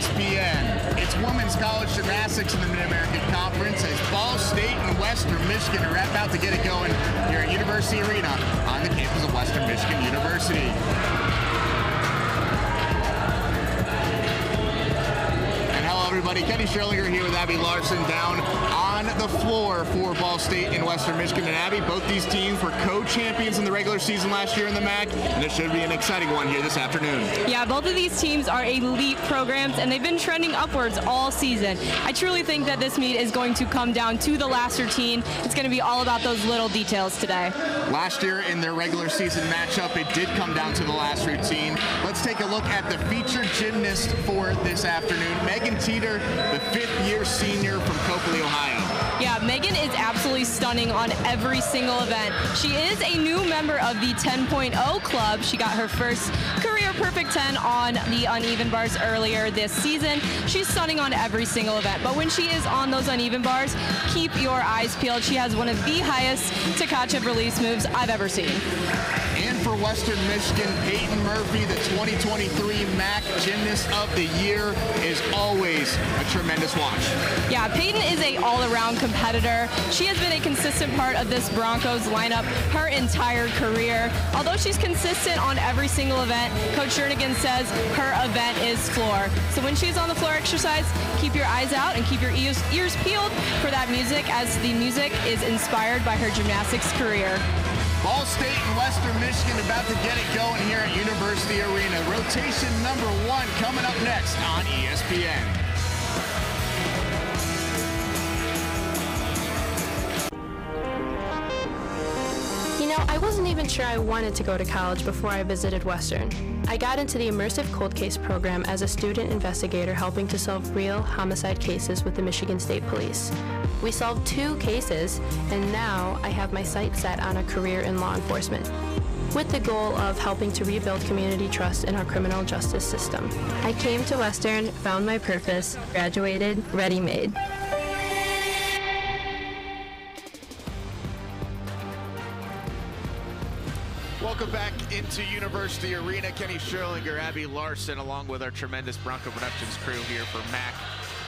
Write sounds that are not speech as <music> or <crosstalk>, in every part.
ESPN. It's women's college gymnastics in the Mid-American Conference as Ball State and Western Michigan are about to get it going here at University Arena on the campus of Western Michigan University. Everybody. Kenny Scherlinger here with Abby Larson down on the floor for Ball State in Western Michigan. And Abby, both these teams were co-champions in the regular season last year in the MAC, and this should be an exciting one here this afternoon. Yeah, both of these teams are elite programs, and they've been trending upwards all season. I truly think that this meet is going to come down to the last routine. It's going to be all about those little details today. Last year in their regular season matchup, it did come down to the last routine. Let's take a look at the featured gymnast for this afternoon, Megan T the fifth-year senior from Copley, Ohio. Yeah, Megan is absolutely stunning on every single event. She is a new member of the 10.0 club. She got her first career perfect 10 on the uneven bars earlier this season. She's stunning on every single event, but when she is on those uneven bars, keep your eyes peeled. She has one of the highest catch release moves I've ever seen. For Western Michigan, Payton Murphy, the 2023 MAC Gymnast of the Year, is always a tremendous watch. Yeah, Payton is a all-around competitor. She has been a consistent part of this Broncos lineup her entire career. Although she's consistent on every single event, Coach Jernigan says her event is floor. So when she's on the floor exercise, keep your eyes out and keep your ears, ears peeled for that music as the music is inspired by her gymnastics career. Ball State and Western Michigan about to get it going here at University Arena. Rotation number one coming up next on ESPN. Know, I wasn't even sure I wanted to go to college before I visited Western. I got into the Immersive Cold Case program as a student investigator helping to solve real homicide cases with the Michigan State Police. We solved two cases, and now I have my sights set on a career in law enforcement with the goal of helping to rebuild community trust in our criminal justice system. I came to Western, found my purpose, graduated, ready-made. Welcome back into University Arena. Kenny Scherlinger, Abby Larson, along with our tremendous Bronco Productions crew here for MAC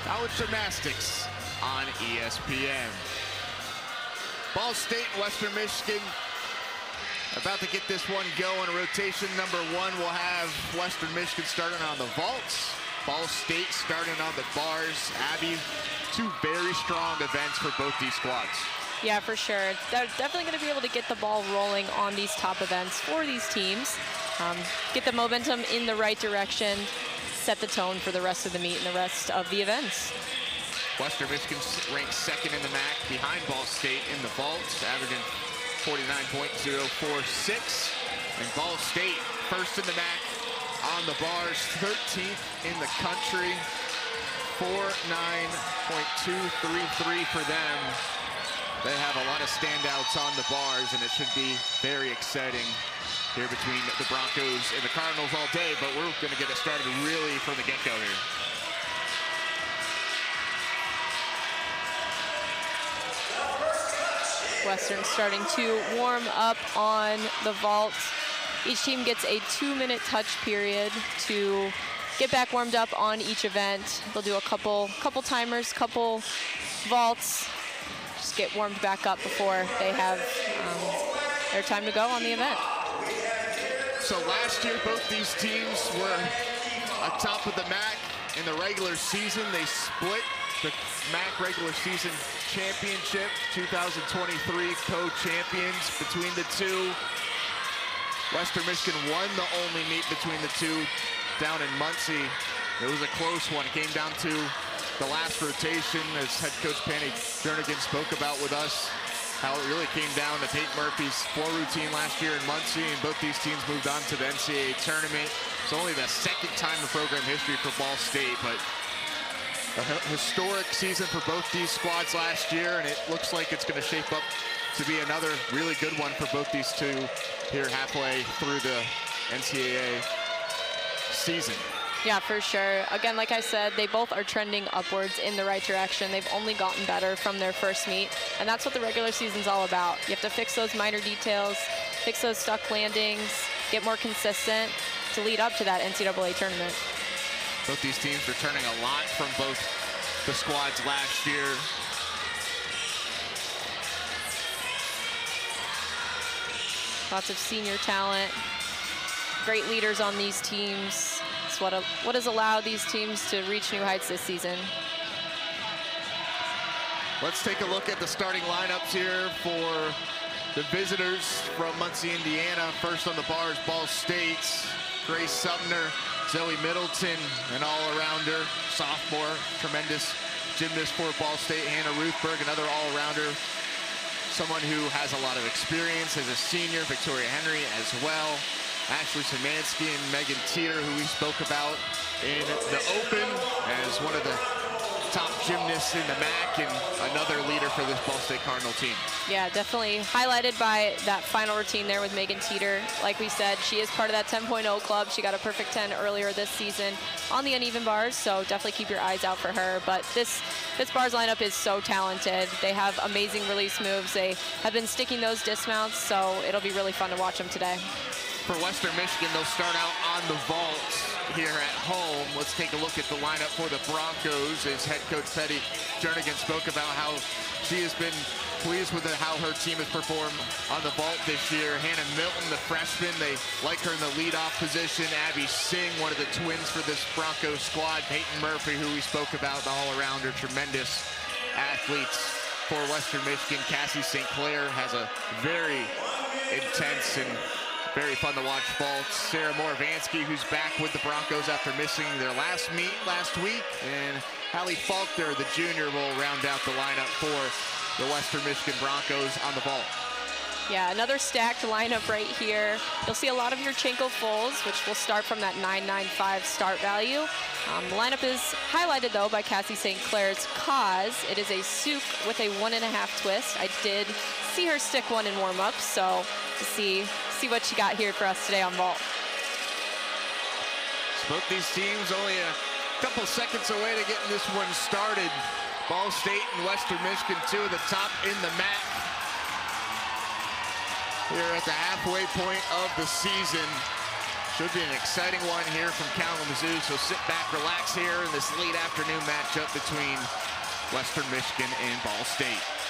College Gymnastics on ESPN. Ball State, Western Michigan, about to get this one going. Rotation number one will have Western Michigan starting on the vaults. Ball State starting on the bars. Abby, two very strong events for both these squads. Yeah, for sure. They're definitely going to be able to get the ball rolling on these top events for these teams. Um, get the momentum in the right direction, set the tone for the rest of the meet and the rest of the events. Western Michigan ranks second in the MAC behind Ball State in the vaults, averaging 49.046. And Ball State first in the MAC on the bars, 13th in the country, 49.233 for them. They have a lot of standouts on the bars, and it should be very exciting here between the Broncos and the Cardinals all day, but we're going to get it started really from the get-go here. Western starting to warm up on the vault. Each team gets a two-minute touch period to get back warmed up on each event. They'll do a couple, couple timers, couple vaults, just get warmed back up before they have um, their time to go on the event. So last year, both these teams were atop of the MAC in the regular season. They split the MAC regular season championship, 2023 co-champions between the two. Western Michigan won the only meet between the two down in Muncie. It was a close one. Came down to the last rotation, as head coach Penny Jernigan spoke about with us, how it really came down to Payton Murphy's floor routine last year in Muncie, and both these teams moved on to the NCAA tournament. It's only the second time in program history for Ball State, but a historic season for both these squads last year, and it looks like it's going to shape up to be another really good one for both these two here halfway through the NCAA season. Yeah, for sure. Again, like I said, they both are trending upwards in the right direction. They've only gotten better from their first meet, and that's what the regular season's all about. You have to fix those minor details, fix those stuck landings, get more consistent to lead up to that NCAA tournament. Both these teams returning a lot from both the squads last year. Lots of senior talent, great leaders on these teams. What, what has allowed these teams to reach new heights this season. Let's take a look at the starting lineups here for the visitors from Muncie, Indiana. First on the bars, Ball State, Grace Sumner, Zoe Middleton, an all-arounder, sophomore, tremendous gymnast for Ball State. Hannah Ruthberg, another all-arounder, someone who has a lot of experience as a senior, Victoria Henry as well. Ashley Szymanski and Megan Teeter, who we spoke about in the Open as one of the top gymnasts in the MAC and another leader for this Ball State Cardinal team. Yeah, definitely highlighted by that final routine there with Megan Teeter. Like we said, she is part of that 10.0 club. She got a perfect 10 earlier this season on the uneven bars, so definitely keep your eyes out for her. But this, this bars lineup is so talented. They have amazing release moves. They have been sticking those dismounts, so it'll be really fun to watch them today. For Western Michigan, they'll start out on the vault here at home. Let's take a look at the lineup for the Broncos as head coach Penny Jernigan spoke about how she has been pleased with how her team has performed on the vault this year. Hannah Milton, the freshman, they like her in the leadoff position. Abby Singh, one of the twins for this Broncos squad. Payton Murphy, who we spoke about, the all-arounder, tremendous athletes for Western Michigan. Cassie St. Clair has a very intense and very fun to watch vault. Sarah Moravansky, who's back with the Broncos after missing their last meet last week. And Hallie Faulkner, the junior, will round out the lineup for the Western Michigan Broncos on the vault. Yeah, another stacked lineup right here. You'll see a lot of Yurchenko fulls, which will start from that 995 start value. Um, the lineup is highlighted, though, by Cassie St. Clair's cause. It is a soup with a one and a half twist. I did see her stick one in warm-up, so to see see what she got here for us today on vault. both these teams only a couple seconds away to getting this one started. Ball State and Western Michigan, two of the top in the MAC. Here at the halfway point of the season. Should be an exciting one here from Kalamazoo, so sit back, relax here in this late afternoon matchup between Western Michigan and Ball State.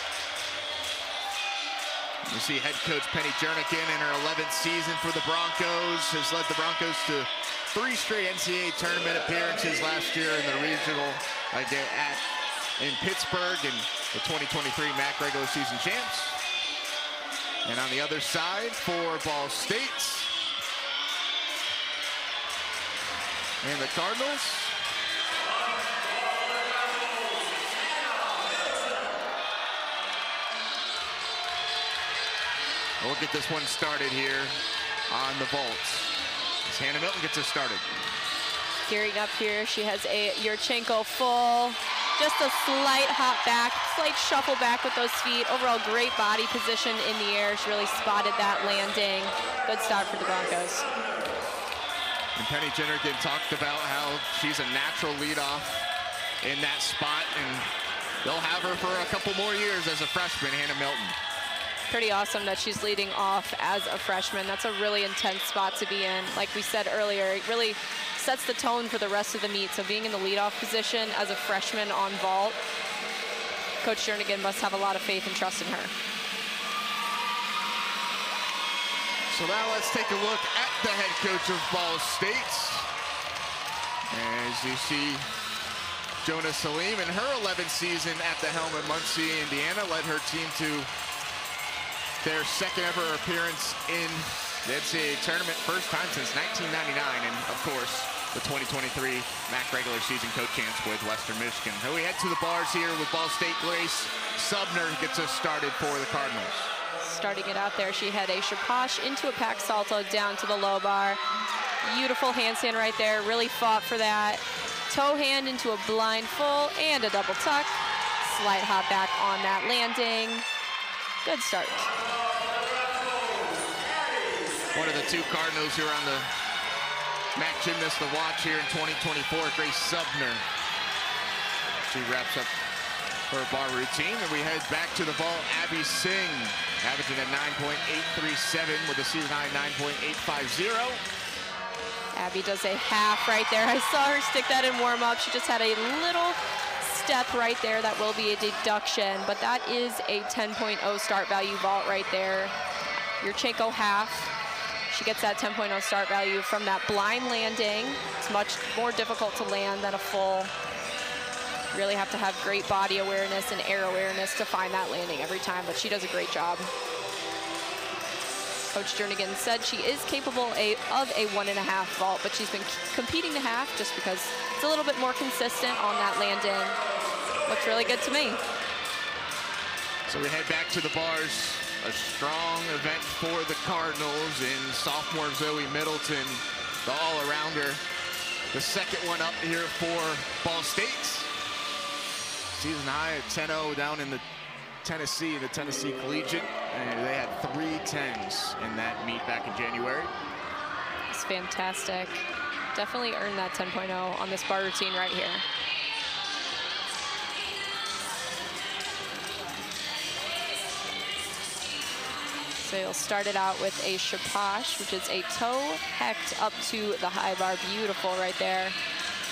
You see head coach Penny Jernigan in her 11th season for the Broncos has led the Broncos to three straight NCAA tournament appearances last year in the regional uh, at in Pittsburgh and the 2023 MAC regular season champs. And on the other side for Ball State and the Cardinals, We'll get this one started here on the vaults. As Hannah Milton gets us started. Gearing up here, she has a Yurchenko full. Just a slight hop back, slight shuffle back with those feet. Overall, great body position in the air. She really spotted that landing. Good start for the Broncos. And Penny Jernigan talked about how she's a natural leadoff in that spot, and they'll have her for a couple more years as a freshman, Hannah Milton pretty awesome that she's leading off as a freshman. That's a really intense spot to be in. Like we said earlier, it really sets the tone for the rest of the meet. So being in the leadoff position as a freshman on vault, Coach Jernigan must have a lot of faith and trust in her. So now let's take a look at the head coach of Ball State. As you see Joanna Saleem in her 11th season at the helm in Muncie, Indiana, led her team to their second ever appearance in the NCAA tournament, first time since 1999, and of course, the 2023 MAC regular season co-champs with Western Michigan. So we head to the bars here with Ball State Grace. Sumner gets us started for the Cardinals. Starting it out there, she had a Shaposh into a pack salto down to the low bar. Beautiful handstand right there, really fought for that. Toe hand into a blind full and a double tuck. Slight hop back on that landing. Good start. One of the two Cardinals who are on the MAC Gymnast to watch here in 2024, Grace Sumner. She wraps up her bar routine, and we head back to the vault. Abby Singh, averaging a 9.837 with a season high 9.850. Abby does a half right there. I saw her stick that in warm up. She just had a little step right there. That will be a deduction, but that is a 10.0 start value vault right there. Yurchenko half. She gets that 10.0 start value from that blind landing. It's much more difficult to land than a full. Really have to have great body awareness and air awareness to find that landing every time, but she does a great job. Coach Jernigan said she is capable a, of a one and a half vault, but she's been competing the half just because it's a little bit more consistent on that landing. Looks really good to me. So we head back to the bars. A strong event for the Cardinals in sophomore Zoe Middleton, the all-arounder. The second one up here for Ball State. Season high at 10-0 down in the Tennessee, the Tennessee Collegiate, and they had three tens in that meet back in January. It's fantastic. Definitely earned that 10.0 on this bar routine right here. So you'll start it out with a Shaposh, which is a toe hecht up to the high bar. Beautiful right there.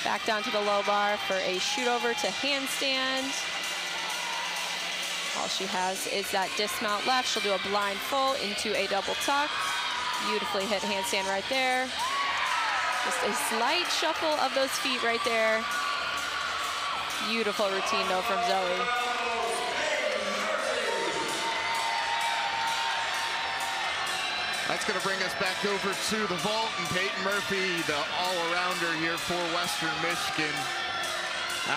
Back down to the low bar for a shoot over to handstand. All she has is that dismount left. She'll do a blind full into a double tuck. Beautifully hit handstand right there. Just a slight shuffle of those feet right there. Beautiful routine though from Zoe. That's going to bring us back over to the vault and Payton Murphy, the all-arounder here for Western Michigan.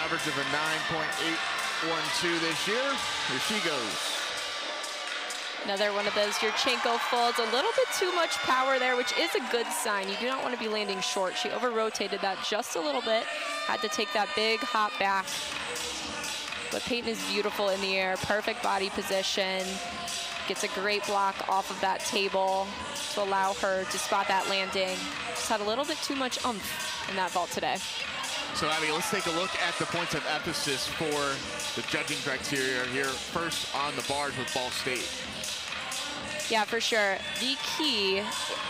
Average of a 9.8 one, two this year. Here she goes. Another one of those Yurchenko fulls. A little bit too much power there, which is a good sign. You do not want to be landing short. She over-rotated that just a little bit. Had to take that big hop back. But Payton is beautiful in the air. Perfect body position. Gets a great block off of that table to allow her to spot that landing. Just had a little bit too much umph in that vault today. So, Abby, let's take a look at the points of emphasis for the judging criteria here. First on the bars with Ball State. Yeah, for sure. The key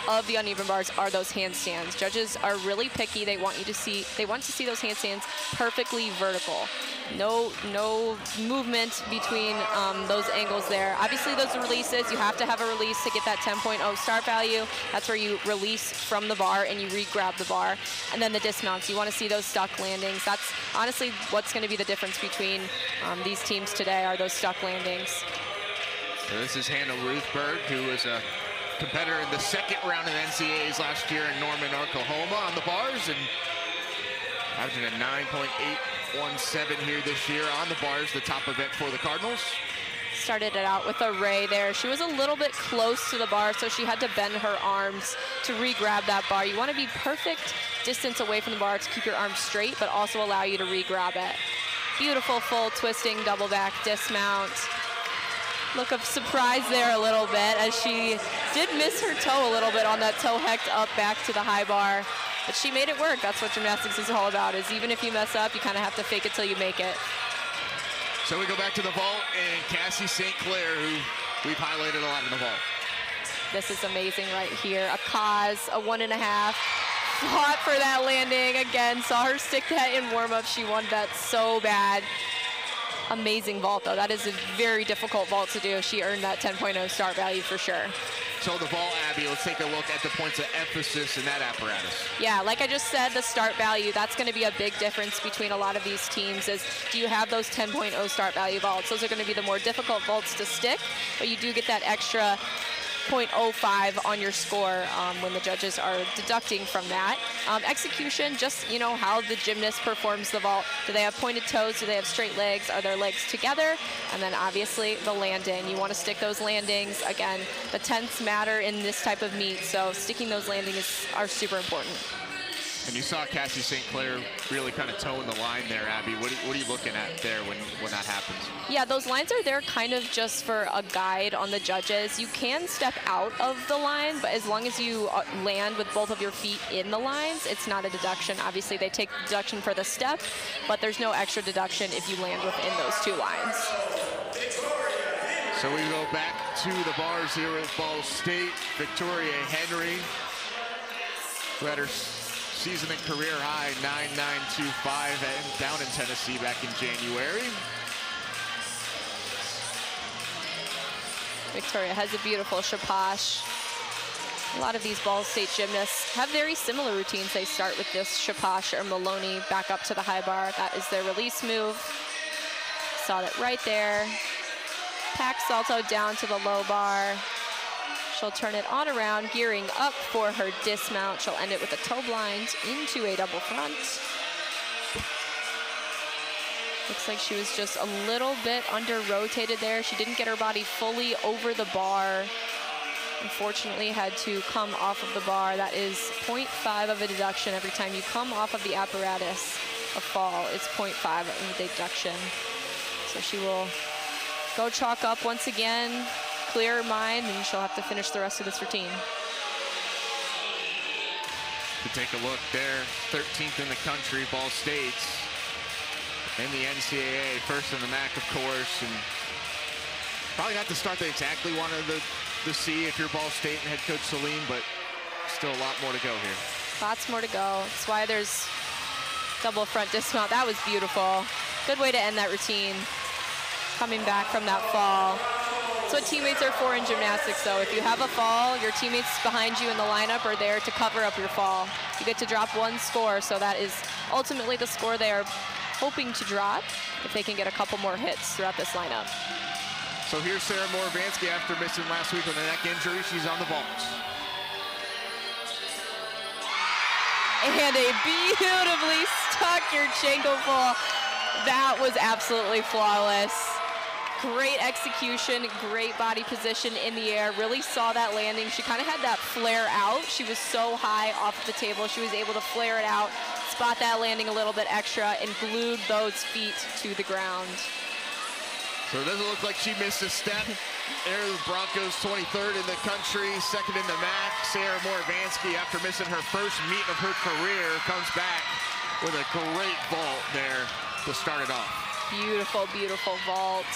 of the uneven bars are those handstands. Judges are really picky. They want you to see, they want to see those handstands perfectly vertical. No, no movement between um, those angles there. Obviously, those releases, you have to have a release to get that 10.0 start value. That's where you release from the bar and you re-grab the bar. And then the dismounts, you want to see those stuck landings. That's honestly what's going to be the difference between um, these teams today are those stuck landings. So this is Hannah Ruthberg, who was a competitor in the second round of NCAAs last year in Norman, Oklahoma on the bars and averaging a 9.817 here this year on the bars, the top event for the Cardinals. Started it out with a ray there. She was a little bit close to the bar, so she had to bend her arms to re-grab that bar. You want to be perfect distance away from the bar to keep your arms straight, but also allow you to re-grab it. Beautiful full twisting double back dismount look of surprise there a little bit as she did miss her toe a little bit on that toe hecht up back to the high bar. But she made it work. That's what gymnastics is all about, is even if you mess up, you kind of have to fake it till you make it. So we go back to the vault and Cassie St. Clair, who we've highlighted a lot in the vault. This is amazing right here. A cause, a one and a half. Fought for that landing again. Saw her stick that in warm-up. She wanted that so bad amazing vault, though. That is a very difficult vault to do. She earned that 10.0 start value for sure. So the vault, Abby, let's take a look at the points of emphasis in that apparatus. Yeah, like I just said, the start value, that's going to be a big difference between a lot of these teams is do you have those 10.0 start value vaults? Those are going to be the more difficult vaults to stick, but you do get that extra 0.05 on your score um, when the judges are deducting from that. Um, execution, just, you know, how the gymnast performs the vault. Do they have pointed toes? Do they have straight legs? Are their legs together? And then obviously the landing. You want to stick those landings. Again, the tenths matter in this type of meet, so sticking those landings are super important. And you saw Cassie St. Clair really kind of toeing the line there, Abby. What, what are you looking at there when, when that happens? Yeah, those lines are there kind of just for a guide on the judges. You can step out of the line, but as long as you uh, land with both of your feet in the lines, it's not a deduction. Obviously, they take deduction for the step, but there's no extra deduction if you land within those two lines. So we go back to the bars here at Ball State. Victoria Henry, who had her season and career high 9925 and down in Tennessee back in January. Victoria has a beautiful Shaposh. A lot of these Ball State gymnasts have very similar routines. They start with this Shaposh or Maloney back up to the high bar. That is their release move. Saw that right there. Pack salto down to the low bar. She'll turn it on around, gearing up for her dismount. She'll end it with a toe blind into a double front. Looks like she was just a little bit under rotated there. She didn't get her body fully over the bar. Unfortunately, had to come off of the bar. That is 0.5 of a deduction every time you come off of the apparatus. A fall is 0.5 of a deduction. So she will go chalk up once again, clear mind, and she'll have to finish the rest of this routine. To take a look there, 13th in the country, Ball States. In the NCAA, first in the MAC, of course, and probably not the start they exactly wanted to, to see if you're Ball State and head coach Saleem, but still a lot more to go here. Lots more to go. That's why there's double front dismount. That was beautiful. Good way to end that routine. Coming back from that fall. That's what teammates are for in gymnastics, though. If you have a fall, your teammates behind you in the lineup are there to cover up your fall. You get to drop one score, so that is ultimately the score they are hoping to drop if they can get a couple more hits throughout this lineup. So here's Sarah Moravansky after missing last week with a neck injury. She's on the vaults. And a beautifully stuck your Yurchenko full. That was absolutely flawless. Great execution, great body position in the air. Really saw that landing. She kind of had that flare out. She was so high off the table. She was able to flare it out, spot that landing a little bit extra, and glued those feet to the ground. So it doesn't look like she missed a step. <laughs> There, the Broncos 23rd in the country, second in the MAC. Sarah Moravansky, after missing her first meet of her career, comes back with a great vault there to start it off. Beautiful, beautiful vault.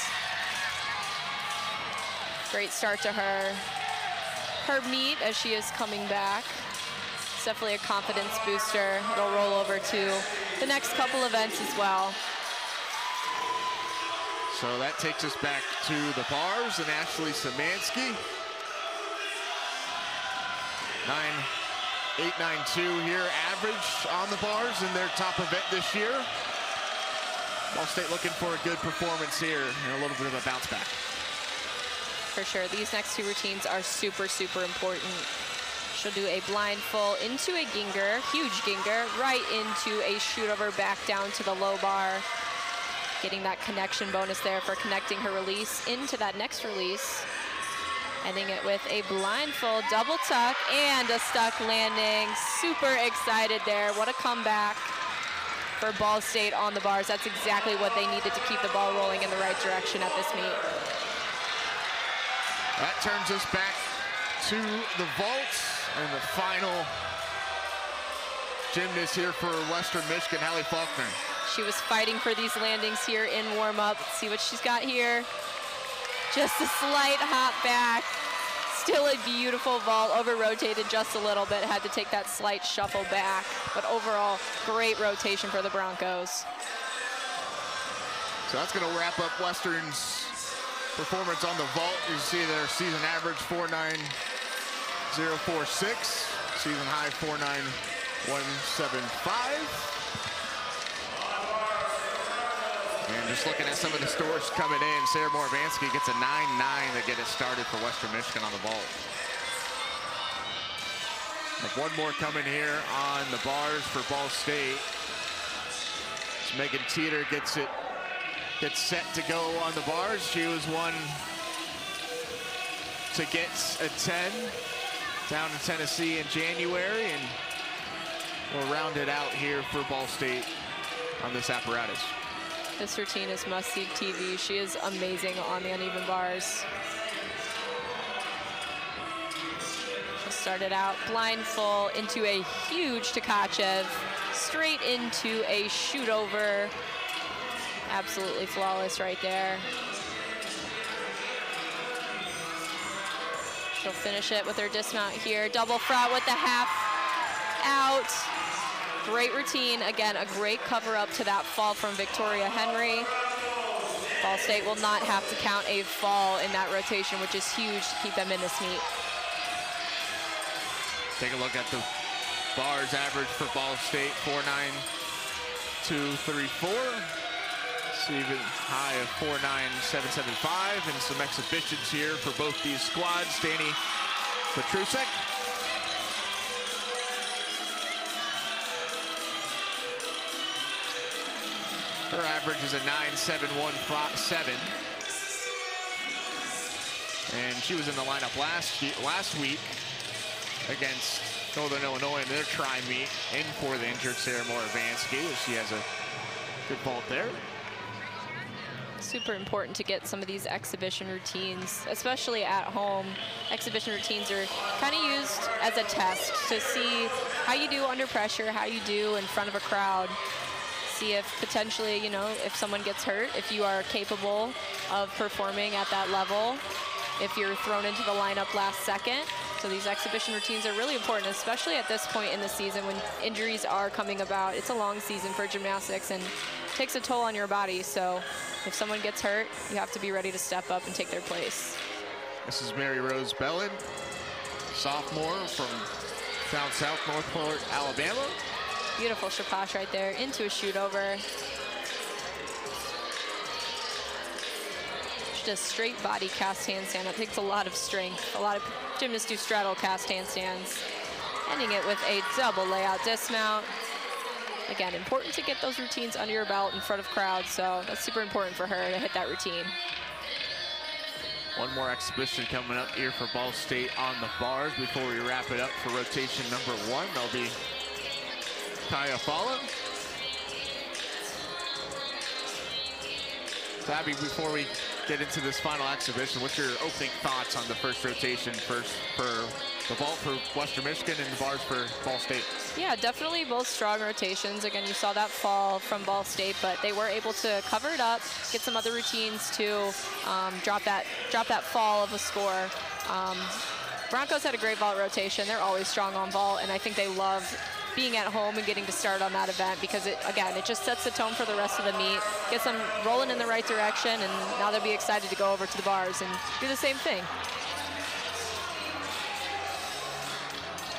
Great start to her. Her meet as she is coming back. It's definitely a confidence booster. It'll roll over to the next couple events as well. So that takes us back to the bars and Ashley Szymanski. 9.892 here average on the bars in their top event this year. Ball State looking for a good performance here and a little bit of a bounce back. For sure, these next two routines are super, super important. She'll do a blind full into a Gienger, huge Gienger, right into a shoot over back down to the low bar. Getting that connection bonus there for connecting her release into that next release. Ending it with a blind full double tuck and a stuck landing. Super excited there. What a comeback for Ball State on the bars. That's exactly what they needed to keep the ball rolling in the right direction at this meet. That turns us back to the vaults and the final gymnast here for Western Michigan, Hallie Faulkner. She was fighting for these landings here in warm-up. See what she's got here. Just a slight hop back. Still a beautiful vault, over-rotated just a little bit. Had to take that slight shuffle back. But overall, great rotation for the Broncos. So that's gonna wrap up Western's performance on the vault. You see their season average 49046, season high 49175. And just looking at some of the scores coming in, Sarah Moravansky gets a 9-9 to get it started for Western Michigan on the vault. One more coming here on the bars for Ball State. Megan Teeter gets it gets set to go on the bars. She was one to get a 10 down in Tennessee in January, and we'll round it out here for Ball State on this apparatus. This routine is must-see TV. She is amazing on the uneven bars. She started out blind full into a huge Tkachev, straight into a shoot over. Absolutely flawless right there. She'll finish it with her dismount here. Double front with the half out. Great routine. Again, a great cover up to that fall from Victoria Henry. Ball State will not have to count a fall in that rotation, which is huge to keep them in this meet. Take a look at the bars average for Ball State, 4'9", 234. Even high of 49775 and some exhibitions here for both these squads. Danny Petrusek Her average is a 9.717. And she was in the lineup last last week against Northern Illinois in their tri meet in for the injured Sarah Moravansky. She has a good vault there. Super important to get some of these exhibition routines, especially at home. Exhibition routines are kind of used as a test to see how you do under pressure, how you do in front of a crowd see if potentially, you know, if someone gets hurt, if you are capable of performing at that level, if you're thrown into the lineup last second. So these exhibition routines are really important, especially at this point in the season when injuries are coming about. It's a long season for gymnastics and takes a toll on your body. So if someone gets hurt, you have to be ready to step up and take their place. This is Mary Rose Bellin, sophomore from down south Northport, Alabama. Beautiful Shaposh right there into a shoot over. Just straight body cast handstand. It takes a lot of strength. A lot of gymnasts do straddle cast handstands. Ending it with a double layout dismount. Again, important to get those routines under your belt in front of crowds, so that's super important for her to hit that routine. One more exhibition coming up here for Ball State on the bars before we wrap it up for rotation number one. They'll be Kaya Fala. So before we get into this final exhibition, what's your opening thoughts on the first rotation first for the vault for Western Michigan and the bars for Ball State? Yeah, definitely both strong rotations. Again, you saw that fall from Ball State, but they were able to cover it up, get some other routines to um, drop that drop that fall of a score. Um, Broncos had a great vault rotation. They're always strong on vault, and I think they love being at home and getting to start on that event because it again it just sets the tone for the rest of the meet gets them rolling in the right direction and now they'll be excited to go over to the bars and do the same thing.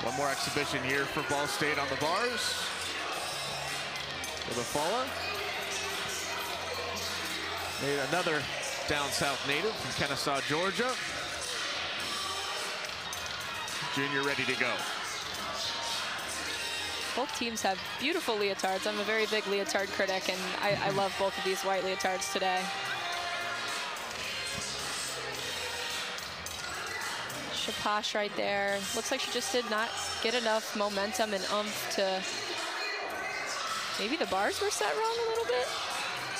One more exhibition here for ball state on the bars. With a follow made another down south native from kennesaw georgia. Junior ready to go both teams have beautiful leotards. I'm a very big leotard critic, and I, I love both of these white leotards today. Shaposh right there. Looks like she just did not get enough momentum and umph to... Maybe the bars were set wrong a little bit,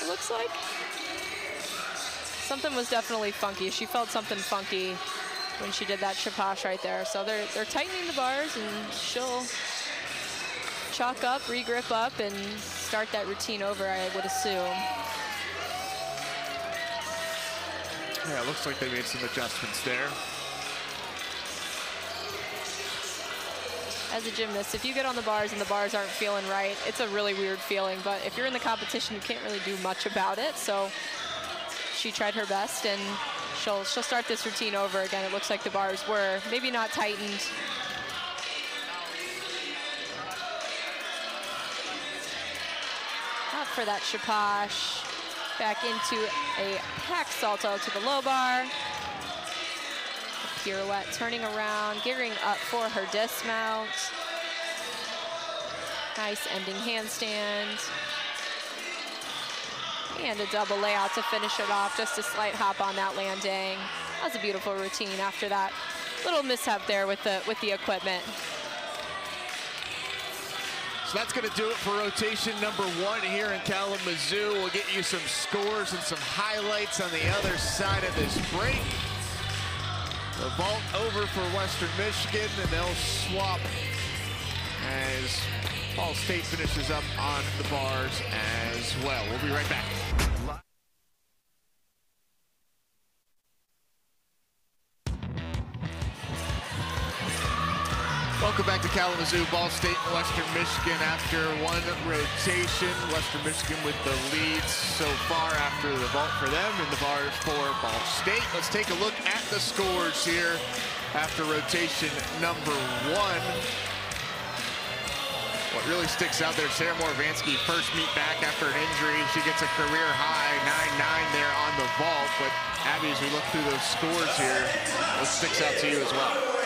it looks like. Something was definitely funky. She felt something funky when she did that Shaposh right there. So they're, they're tightening the bars, and she'll chalk up, regrip up, and start that routine over, I would assume. Yeah, it looks like they made some adjustments there. As a gymnast, if you get on the bars and the bars aren't feeling right, it's a really weird feeling. But if you're in the competition, you can't really do much about it. So she tried her best, and she'll she'll start this routine over again. It looks like the bars were maybe not tightened for that Shaposh. Back into a pack salto to the low bar. pirouette turning around, gearing up for her dismount. Nice ending handstand. And a double layout to finish it off. Just a slight hop on that landing. That was a beautiful routine after that little mishap there with the with the equipment. So that's going to do it for rotation number one here in Kalamazoo. We'll get you some scores and some highlights on the other side of this break. The vault over for Western Michigan, and they'll swap as Ball State finishes up on the bars as well. We'll be right back. Welcome back to Kalamazoo, Ball State and Western Michigan after one rotation. Western Michigan with the leads so far after the vault for them and the bars for Ball State. Let's take a look at the scores here after rotation number one. What really sticks out there, Sarah Moravansky, first meet back after an injury. She gets a career high, 9-9 there on the vault. But Abby, as we look through those scores here, what sticks out to you as well?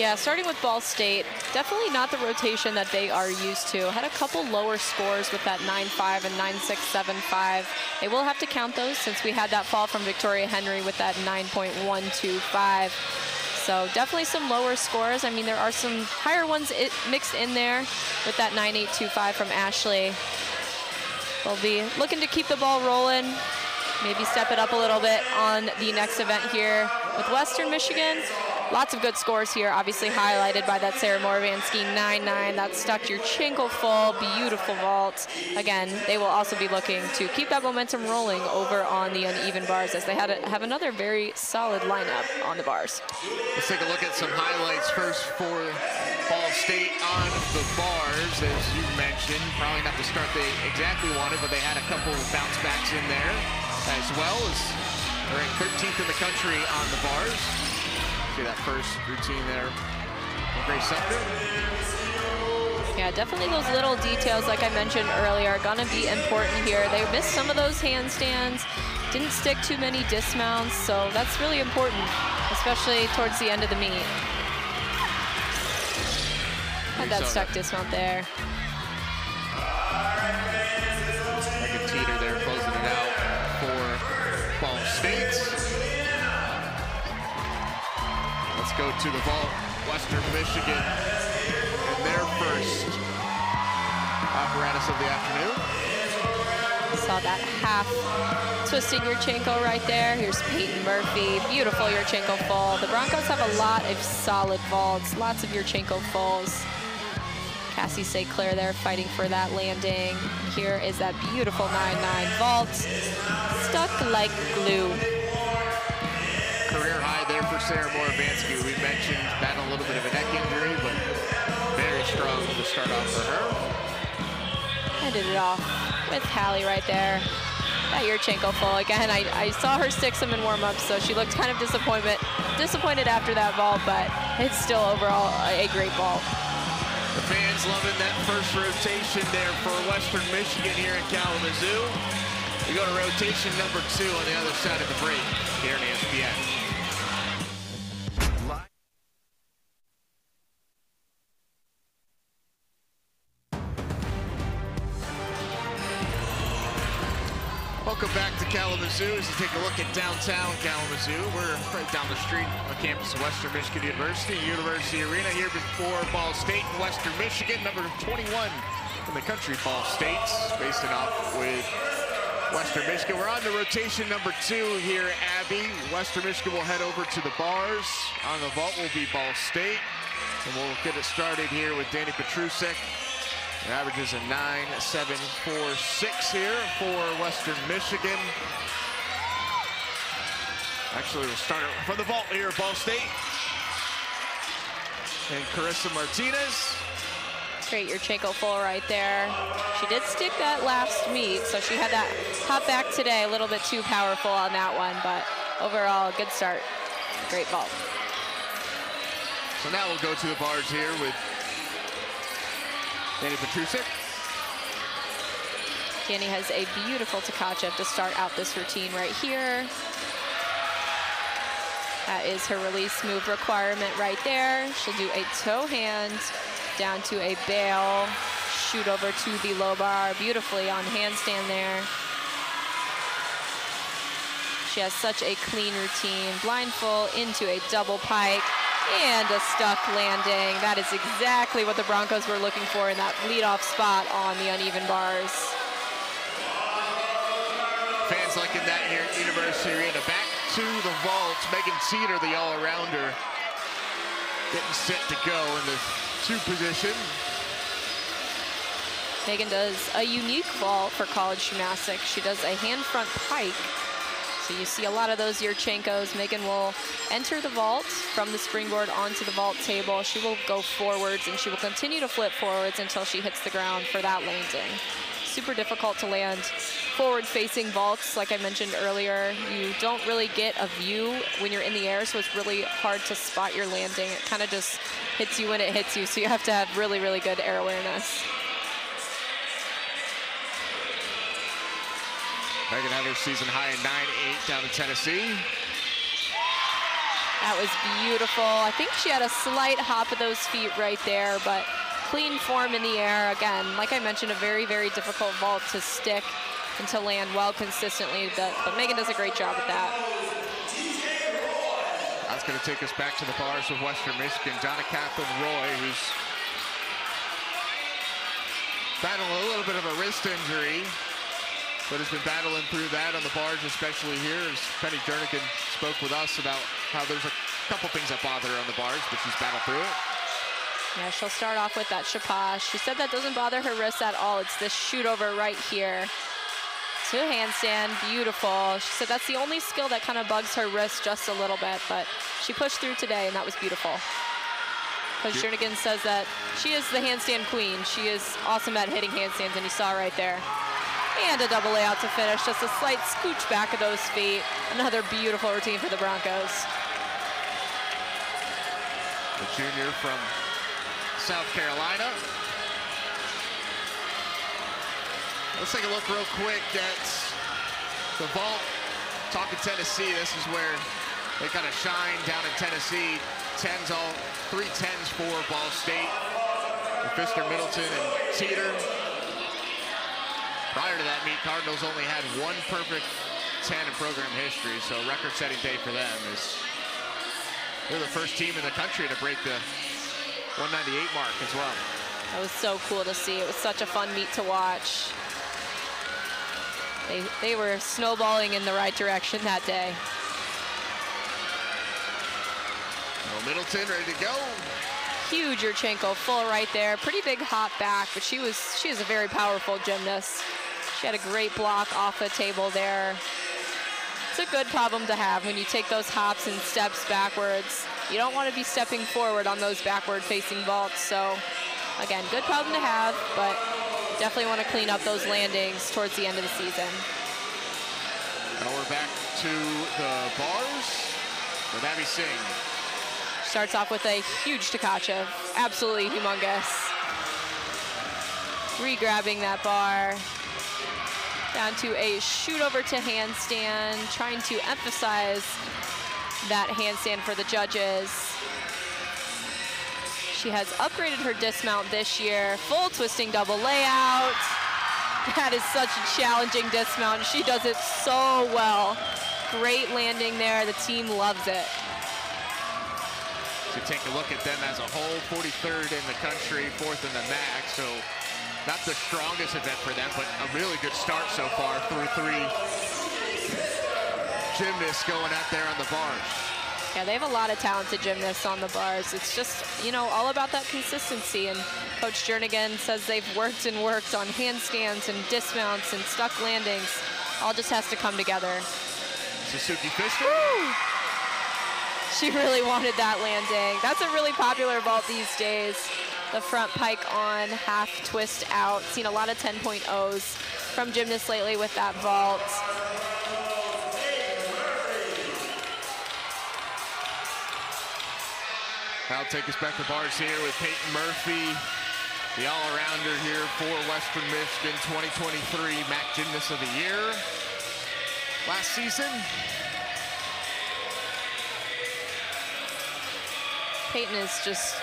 Yeah, starting with Ball State, definitely not the rotation that they are used to. Had a couple lower scores with that 9-5 and 9-6-7-5. They will have to count those since we had that fall from Victoria Henry with that 9.125. So definitely some lower scores. I mean, there are some higher ones mixed in there with that 9.825 from Ashley. They'll be looking to keep the ball rolling, maybe step it up a little bit on the next event here with Western Michigan. Lots of good scores here, obviously highlighted by that Sarah Moravansky 9-9. That stuck Yurchenko full, beautiful vault. Again, they will also be looking to keep that momentum rolling over on the uneven bars as they had a, have another very solid lineup on the bars. Let's take a look at some highlights first for Ball State on the bars, as you mentioned. Probably not the start they exactly wanted, but they had a couple of bounce backs in there as well as ranked 13th in the country on the bars. See that first routine there Grace Sumner. Yeah, definitely those little details, like I mentioned earlier, are gonna be important here. They missed some of those handstands, didn't stick too many dismounts, so that's really important, especially towards the end of the meet. Had that stuck dismount there. Go to the vault, Western Michigan, and their first apparatus of the afternoon. Saw that half twisting Yurchenko right there. Here's Payton Murphy, beautiful Yurchenko full. The Broncos have a lot of solid vaults, lots of Yurchenko fulls. Cassie St. Clair there fighting for that landing. Here is that beautiful 9-9 vault, stuck like glue Sarah Moravansky. We mentioned battled a little bit of a neck injury, but very strong to start off for her. Ended it off with Hallie right there. That Yurchenko full. Again, I, I saw her stick some in warm-ups, so she looked kind of disappointment, disappointed after that vault, but it's still overall a, a great ball. The fans loving that first rotation there for Western Michigan here in Kalamazoo. We go to rotation number two on the other side of the break here in ESPN. Kalamazoo as take a look at downtown Kalamazoo. We're right down the street on campus of Western Michigan University, University Arena here before Ball State in Western Michigan, number 21 in the country, Ball State, facing off with Western Michigan. We're on to rotation number two here, Abby. Western Michigan will head over to the bars. On the vault will be Ball State. And we'll get it started here with Danny Petrusek averages a 9.746 here for Western Michigan. Actually, we'll start from the vault here, at Ball State. And Carissa Martinez. Great, Yurchenko full right there. She did stick that last meet, so she had that hop back today, a little bit too powerful on that one, but overall, good start. Great vault. So now we'll go to the bars here with Danny Petrusek. Danny has a beautiful Tkachev to start out this routine right here. That is her release move requirement right there. She'll do a toe hand down to a bail, shoot over to the low bar beautifully on handstand there. She has such a clean routine. Blind full into a double pike. And a stuck landing. That is exactly what the Broncos were looking for in that leadoff spot on the uneven bars. Fans liking that here at University Arena. Back to the vault. Megan Teeter, the all-arounder, getting set to go in the two position. Megan does a unique vault for college gymnastics. She does a hand front pike So you see a lot of those Yurchenkos. Megan will enter the vault from the springboard onto the vault table. She will go forwards and she will continue to flip forwards until she hits the ground for that landing. Super difficult to land forward-facing vaults, like I mentioned earlier. You don't really get a view when you're in the air, so it's really hard to spot your landing. It kind of just hits you when it hits you, so you have to have really, really good air awareness. Megan had her season high in 9-8 down in Tennessee. That was beautiful. I think she had a slight hop of those feet right there, but clean form in the air. Again, like I mentioned, a very, very difficult vault to stick and to land well consistently, but, but Megan does a great job with that. That's going to take us back to the bars of Western Michigan. Donna Catherine Roy, who's battling a little bit of a wrist injury but has been battling through that on the bars, especially here, as Penny Jernigan spoke with us about how there's a couple things that bother her on the bars, but she's battled through it. Yeah, she'll start off with that Shaposh. She said that doesn't bother her wrist at all. It's this shoot over right here to handstand, beautiful. She said that's the only skill that kind of bugs her wrist just a little bit, but she pushed through today, and that was beautiful. Coach Jernigan says that she is the handstand queen. She is awesome at hitting handstands, and you saw right there. And a double layout to finish. Just a slight scooch back of those feet. Another beautiful routine for the Broncos. The junior from South Carolina. Let's take a look real quick at the vault. Talking Tennessee, this is where they kind of shine down in Tennessee. Tens all, three tens for Ball State. Pfister, Middleton, and Teeter. Prior to that meet, Cardinals only had one perfect 10 in program history, so record-setting day for them is they're the first team in the country to break the 198 mark as well. That was so cool to see. It was such a fun meet to watch. They, they were snowballing in the right direction that day. Well, Middleton ready to go huge Yurchenko, full right there. Pretty big hop back, but she was she is a very powerful gymnast. She had a great block off the table there. It's a good problem to have when you take those hops and steps backwards. You don't want to be stepping forward on those backward facing vaults. So again, good problem to have, but definitely want to clean up those landings towards the end of the season. Now we're back to the bars with Abby Singh. Starts off with a huge Tkachev, absolutely humongous. Re-grabbing that bar. Down to a shoot over to handstand, trying to emphasize that handstand for the judges. She has upgraded her dismount this year. Full twisting double layout. That is such a challenging dismount. She does it so well. Great landing there. The team loves it to take a look at them as a whole. 43rd in the country, fourth in the MAC. So not the strongest event for them, but a really good start so far through three gymnasts going out there on the bars. Yeah, they have a lot of talented gymnasts on the bars. It's just, you know, all about that consistency. And Coach Jernigan says they've worked and worked on handstands and dismounts and stuck landings. All just has to come together. Suki Pfister. She really wanted that landing. That's a really popular vault these days. The front pike on, half twist out. Seen a lot of 10.0s from gymnasts lately with that vault. I'll take us back to bars here with Payton Murphy, the all-arounder here for Western Michigan 2023 MAC Gymnast of the Year. Last season, Payton is just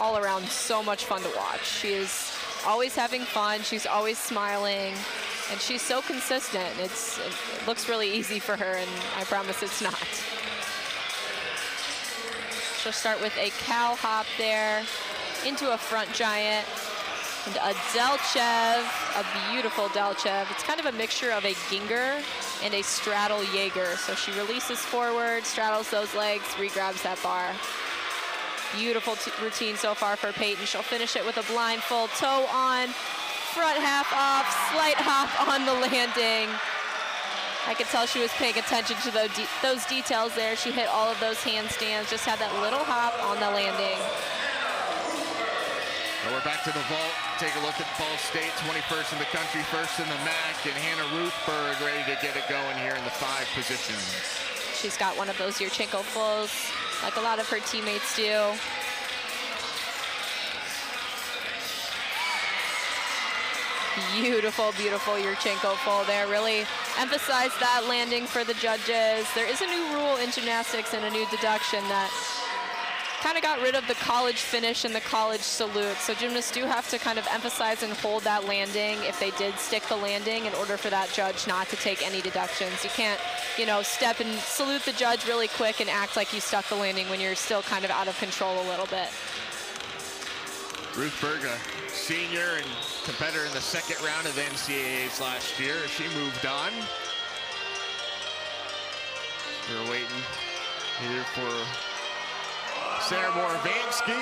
all around so much fun to watch. She is always having fun. She's always smiling. And she's so consistent. It's, it looks really easy for her, and I promise it's not. She'll start with a cow hop there into a front giant. And a Delchev, a beautiful Delchev. It's kind of a mixture of a Gienger and a straddle Jaeger. So she releases forward, straddles those legs, regrabs that bar. Beautiful routine so far for Payton. She'll finish it with a blind full, toe on, front half off, slight hop on the <laughs> landing. I could tell she was paying attention to those, de those details there. She hit all of those handstands, just had that little hop on the landing. And we're back to the vault. Take a look at Ball State, 21st in the country, first in the MAC, and Hannah Ruthberg ready to get it going here in the five position. She's got one of those Yurchenko fulls, like a lot of her teammates do. Beautiful, beautiful Yurchenko full there. Really emphasized that landing for the judges. There is a new rule in gymnastics and a new deduction that kind of got rid of the college finish and the college salute. So gymnasts do have to kind of emphasize and hold that landing if they did stick the landing in order for that judge not to take any deductions. You can't, you know, step and salute the judge really quick and act like you stuck the landing when you're still kind of out of control a little bit. Ruth Berga, senior and competitor in the second round of NCAAs last year. She moved on. We are waiting here for Sarah Moravansky,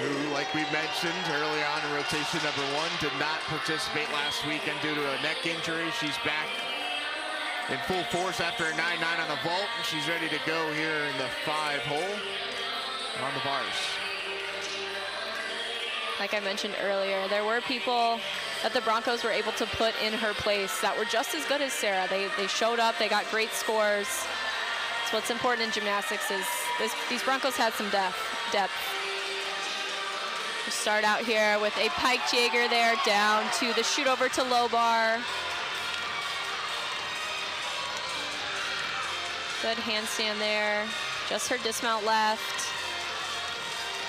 who, like we mentioned early on in rotation number one, did not participate last weekend due to a neck injury. She's back in full force after a 9-9 on the vault, and she's ready to go here in the five hole on the bars like I mentioned earlier, there were people that the Broncos were able to put in her place that were just as good as Sarah. They, they showed up, they got great scores. So what's important in gymnastics is this, these Broncos had some depth. depth. We start out here with a Pike Jaeger there down to the shoot over to low bar. Good handstand there. Just her dismount left.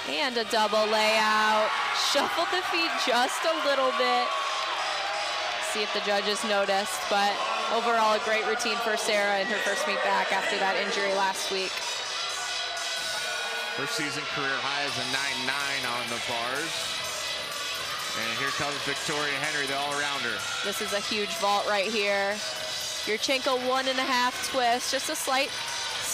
And a double layout. Shuffled the feet just a little bit. See if the judges noticed, but overall a great routine for Sarah in her first meet back after that injury last week. Her season career high is a 9-9 on the bars. And here comes Victoria Henry, the all-rounder. This is a huge vault right here. Yurchenko one and a half twist, just a slight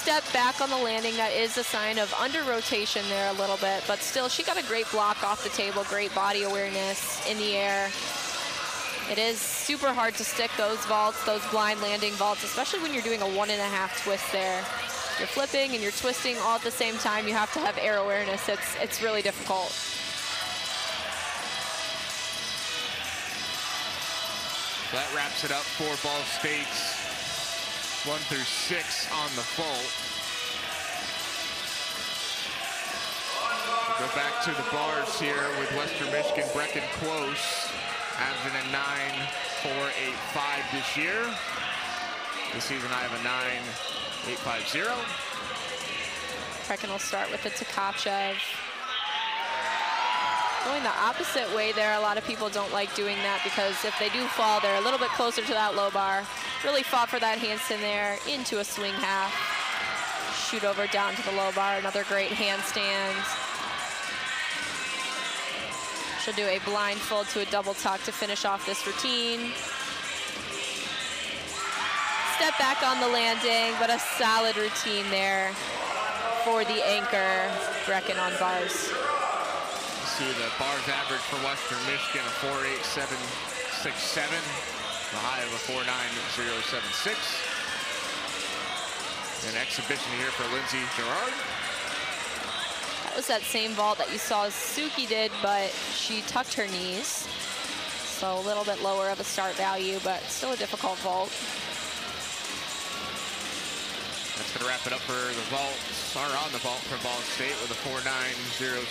step back on the landing. That is a sign of under rotation there a little bit, but still she got a great block off the table, great body awareness in the air. It is super hard to stick those vaults, those blind landing vaults, especially when you're doing a one and a half twist there. You're flipping and you're twisting all at the same time. You have to have air awareness. It's, it's really difficult. That wraps it up for Ball State's one through six on the vault. Go back to the bars here with Western Michigan, Brecken Close, averaging a 9.485 this year. This season I have a 9.850. Brecken will start with the Tkachev. Going the opposite way there, a lot of people don't like doing that because if they do fall, they're a little bit closer to that low bar. Really fought for that handstand there into a swing half. Shoot over down to the low bar, another great handstand. She'll do a blind full to a double tuck to finish off this routine. Step back on the landing, but a solid routine there for the anchor, Brecken on bars see the bars average for Western Michigan, a 4.8767, the high of a 4.9076. An exhibition here for Lindsey Gerard. That was that same vault that you saw Suki did, but she tucked her knees. So a little bit lower of a start value, but still a difficult vault. That's going to wrap it up for the vault are on the vault for Ball State with a 4.9067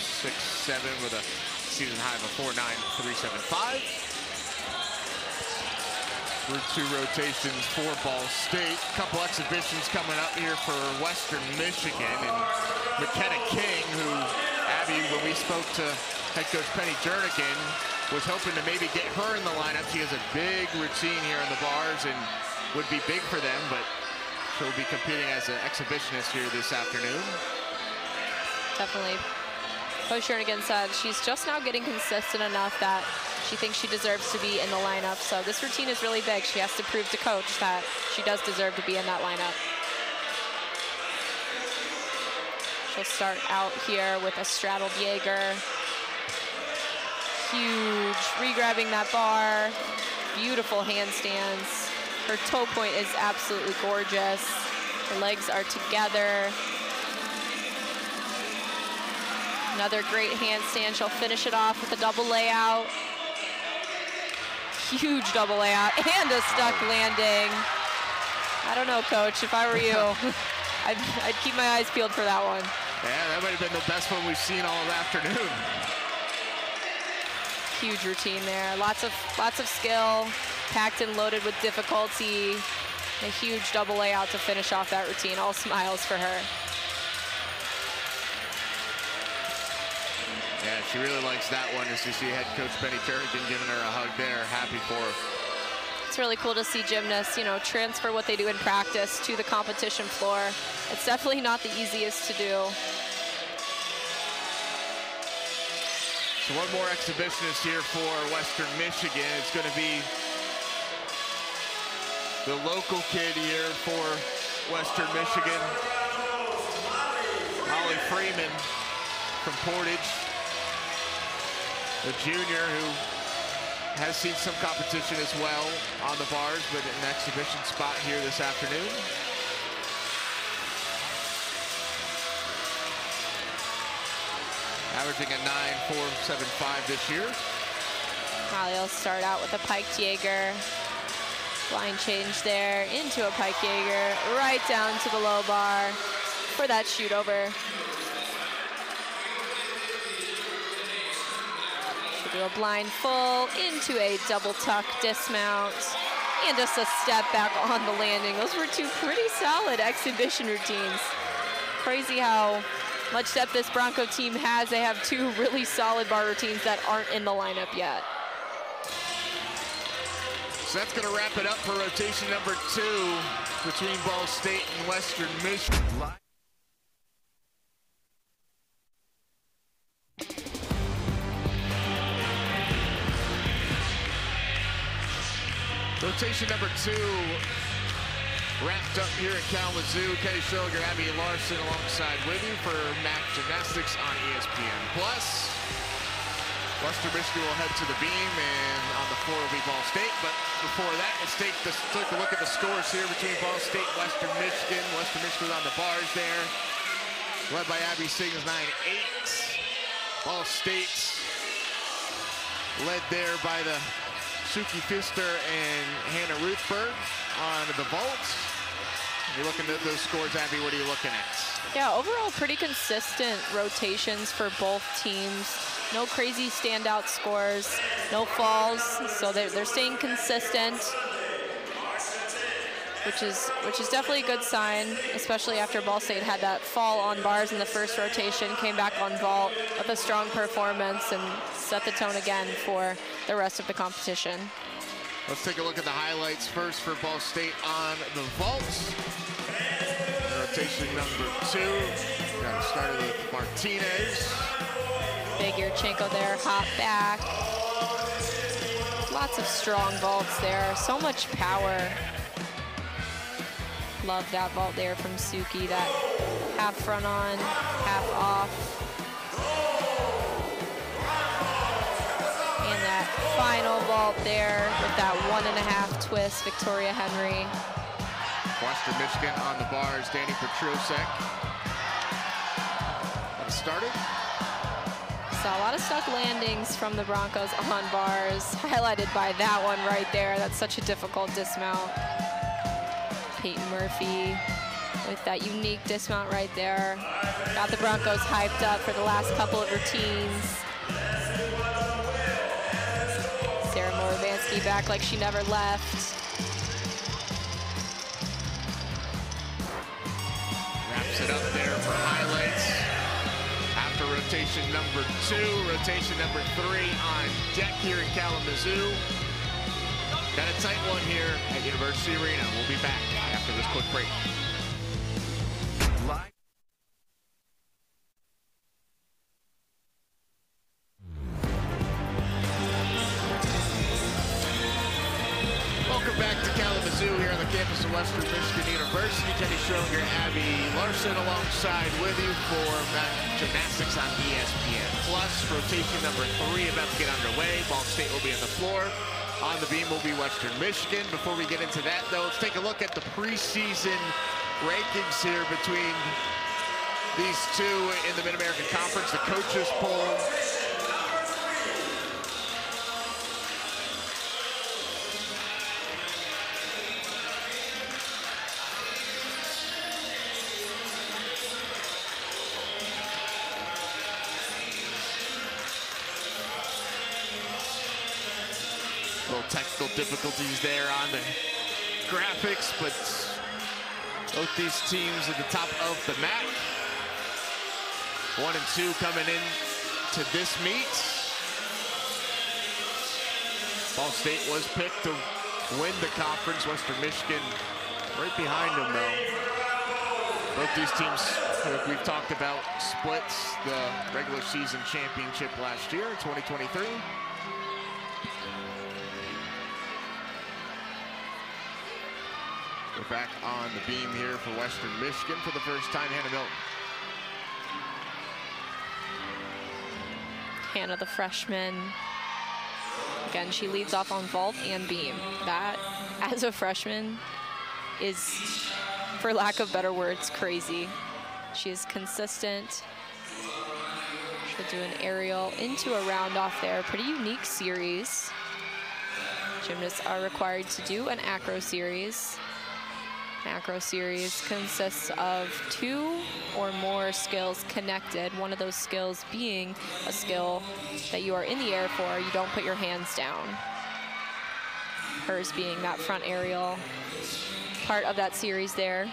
with a season high of a 4.9375. Through two rotations for Ball State. Couple exhibitions coming up here for Western Michigan and McKenna King, who Abby, when we spoke to head coach Penny Jernigan, was hoping to maybe get her in the lineup. She has a big routine here on the bars and would be big for them, but She'll be competing as an exhibitionist here this afternoon. Definitely. Coach Jernigan said she's just now getting consistent enough that she thinks she deserves to be in the lineup. So this routine is really big. She has to prove to coach that she does deserve to be in that lineup. She'll start out here with a straddled Jaeger. Huge, re-grabbing that bar. Beautiful handstands Her toe point is absolutely gorgeous. Her legs are together. Another great handstand. She'll finish it off with a double layout. Huge double layout <laughs> and a stuck landing. I don't know, coach. If I were you, <laughs> <laughs> I'd, I'd keep my eyes peeled for that one. Yeah, that might have been the best one we've seen all afternoon. Huge routine there. Lots of lots of skill, packed and loaded with difficulty. A huge double layout to finish off that routine. All smiles for her. Yeah, she really likes that one as you see head coach Penny Jernigan giving her a hug there. Happy for her. It's really cool to see gymnasts, you know, transfer what they do in practice to the competition floor. It's definitely not the easiest to do. So one more exhibitionist here for Western Michigan. It's going to be the local kid here for Western Michigan. Holly Freeman from Portage. The junior who has seen some competition as well on the bars, but an exhibition spot here this afternoon. Averaging a 9.475 this year. Holly will start out with a piked Jaeger. Line change there into a pike Jaeger, right down to the low bar for that shoot over. She'll do a blind full into a double tuck dismount and just a step back on the landing. Those were two pretty solid exhibition routines. Crazy how much depth this Bronco team has. They have two really solid bar routines that aren't in the lineup yet. So that's going to wrap it up for rotation number two between Ball State and Western Michigan. Rotation number two wrapped up here at Kalamazoo. Kenny Schillinger, Abby Larson alongside with you for MAC Gymnastics on ESPN Plus. Western Michigan will head to the beam, and on the floor will be Ball State. But before that, let's take, take a look at the scores here between Ball State Western Michigan. Western Michigan on the bars there, led by Abby Singh's 9-8. Ball State led there by the Suki Pfister and Hannah Ruthberg on the vault. You're looking at those scores, Abby. What are you looking at? Yeah, overall pretty consistent rotations for both teams. No crazy standout scores, no falls, so they're, they're staying consistent, which is which is definitely a good sign, especially after Ball State had that fall on bars in the first rotation, came back on vault with a strong performance and set the tone again for the rest of the competition. Let's take a look at the highlights first for Ball State on the vault. Rotation number two. Got started with Martinez. Big Yurchenko there, hop back. Lots of strong vaults there, so much power. Love that vault there from Suki, that half front on, half off. And that final vault there with that one and a half twist, Victoria Henry. Western Michigan on the bars, Danny Petrosek. Got started. Saw a lot of stuck landings from the Broncos on bars, <laughs> highlighted by that one right there. That's such a difficult dismount. Payton Murphy with that unique dismount right there. Got the Broncos hyped up for the last couple of routines. Sarah Moravansky back like she never left. Wraps it up there for highlights. Rotation number two, rotation number three on deck here in Kalamazoo. Got a tight one here at University Arena. We'll be back after this quick break. Back to Kalamazoo here on the campus of Western Michigan University. Kenny Schroeder, Abby Larson alongside with you for Gymnastics on ESPN Plus. Rotation number three about to get underway. Ball State will be on the floor. on the beam will be Western Michigan. Before we get into that, though, let's take a look at the preseason rankings here between these two in the Mid-American Conference. The coaches poll technical difficulties there on the graphics, but both these teams at the top of the MAC. One and two coming in to this meet. Ball State was picked to win the conference. Western Michigan right behind them, though. Both these teams, like we've talked about, splits the regular season championship last year, 2023. We're back on the beam here for Western Michigan for the first time. Hannah Milton. Hannah, the freshman. Again, she leads off on vault and beam. That, as a freshman, is, for lack of better words, crazy. She is consistent. She'll do an aerial into a round off there. Pretty unique series. Gymnasts are required to do an acro series. Acro series consists of two or more skills connected, one of those skills being a skill that you are in the air for, you don't put your hands down. Hers being that front aerial part of that series there.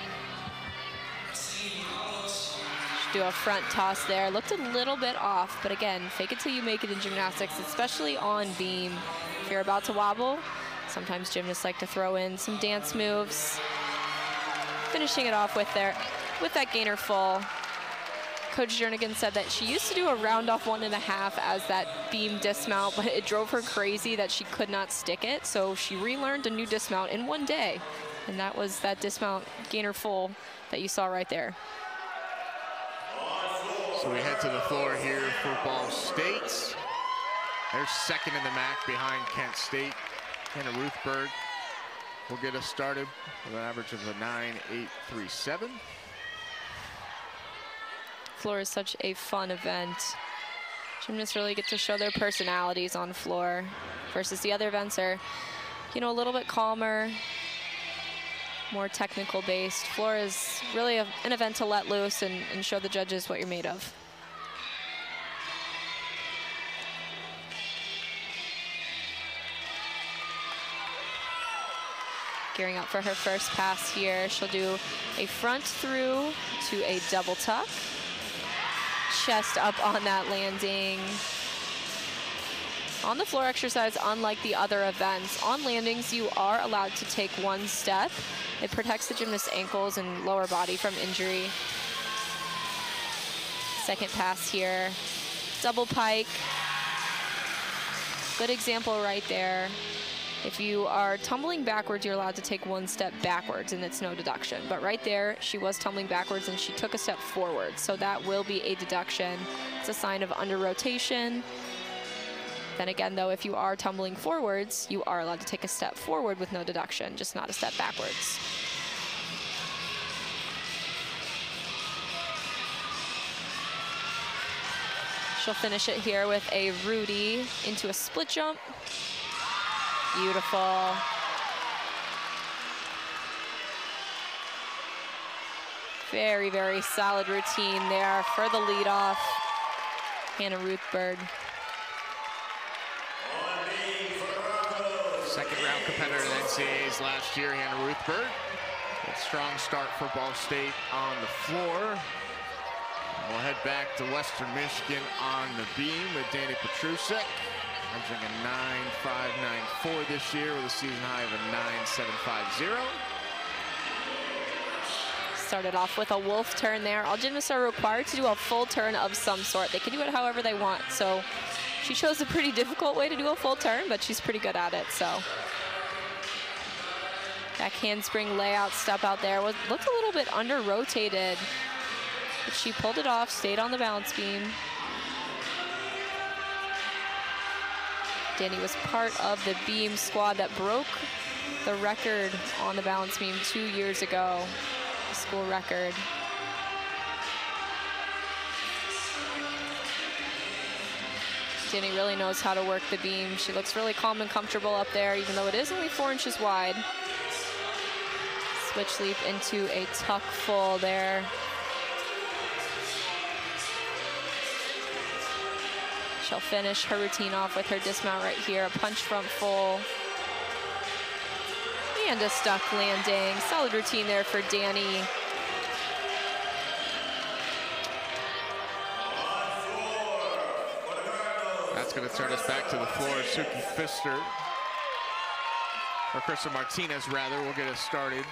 Do a front toss there. Looked a little bit off, but again, fake it till you make it in gymnastics, especially on beam. If you're about to wobble, sometimes gymnasts like to throw in some dance moves finishing it off with there, with that gainer full. Coach Jernigan said that she used to do a round off one and a half as that beam dismount, but it drove her crazy that she could not stick it. So she relearned a new dismount in one day. And that was that dismount gainer full that you saw right there. So we head to the floor here for Ball State. They're second in the MAC behind Kent State. Hannah Ruthberg will get us started with an average of a 9.837. Floor is such a fun event. Gymnasts really get to show their personalities on floor versus the other events are, you know, a little bit calmer, more technical based. Floor is really a, an event to let loose and, and show the judges what you're made of. Gearing up for her first pass here. She'll do a front through to a double tuck. Chest up on that landing. On the floor exercise, unlike the other events, on landings you are allowed to take one step. It protects the gymnast's ankles and lower body from injury. Second pass here. Double pike. Good example right there. If you are tumbling backwards, you're allowed to take one step backwards and it's no deduction. But right there, she was tumbling backwards and she took a step forward. So that will be a deduction. It's a sign of under rotation. Then again, though, if you are tumbling forwards, you are allowed to take a step forward with no deduction, just not a step backwards. She'll finish it here with a Rudy into a split jump. Beautiful. Very, very solid routine there for the leadoff. Hannah Ruthberg. Second round competitor in NCAAs last year, Hannah Ruthberg. Strong start for Ball State on the floor. We'll head back to Western Michigan on the beam with Danny Petrusek. Averaging a 9.594 this year with a season high of a 9.750. Started off with a wolf turn there. All gymnasts are required to do a full turn of some sort. They can do it however they want. So she chose a pretty difficult way to do a full turn, but she's pretty good at it. So back handspring layout step out there was looked a little bit under rotated, but she pulled it off, stayed on the balance beam. Danny was part of the beam squad that broke the record on the balance beam two years ago, the school record. Danny really knows how to work the beam. She looks really calm and comfortable up there, even though it is only four inches wide. Switch leap into a tuck full there. She'll finish her routine off with her dismount right here, a punch front full. And a stuck landing. Solid routine there for Danny. That's going to turn us back to the floor. Suki Pfister, or Krista Martinez rather, will get us started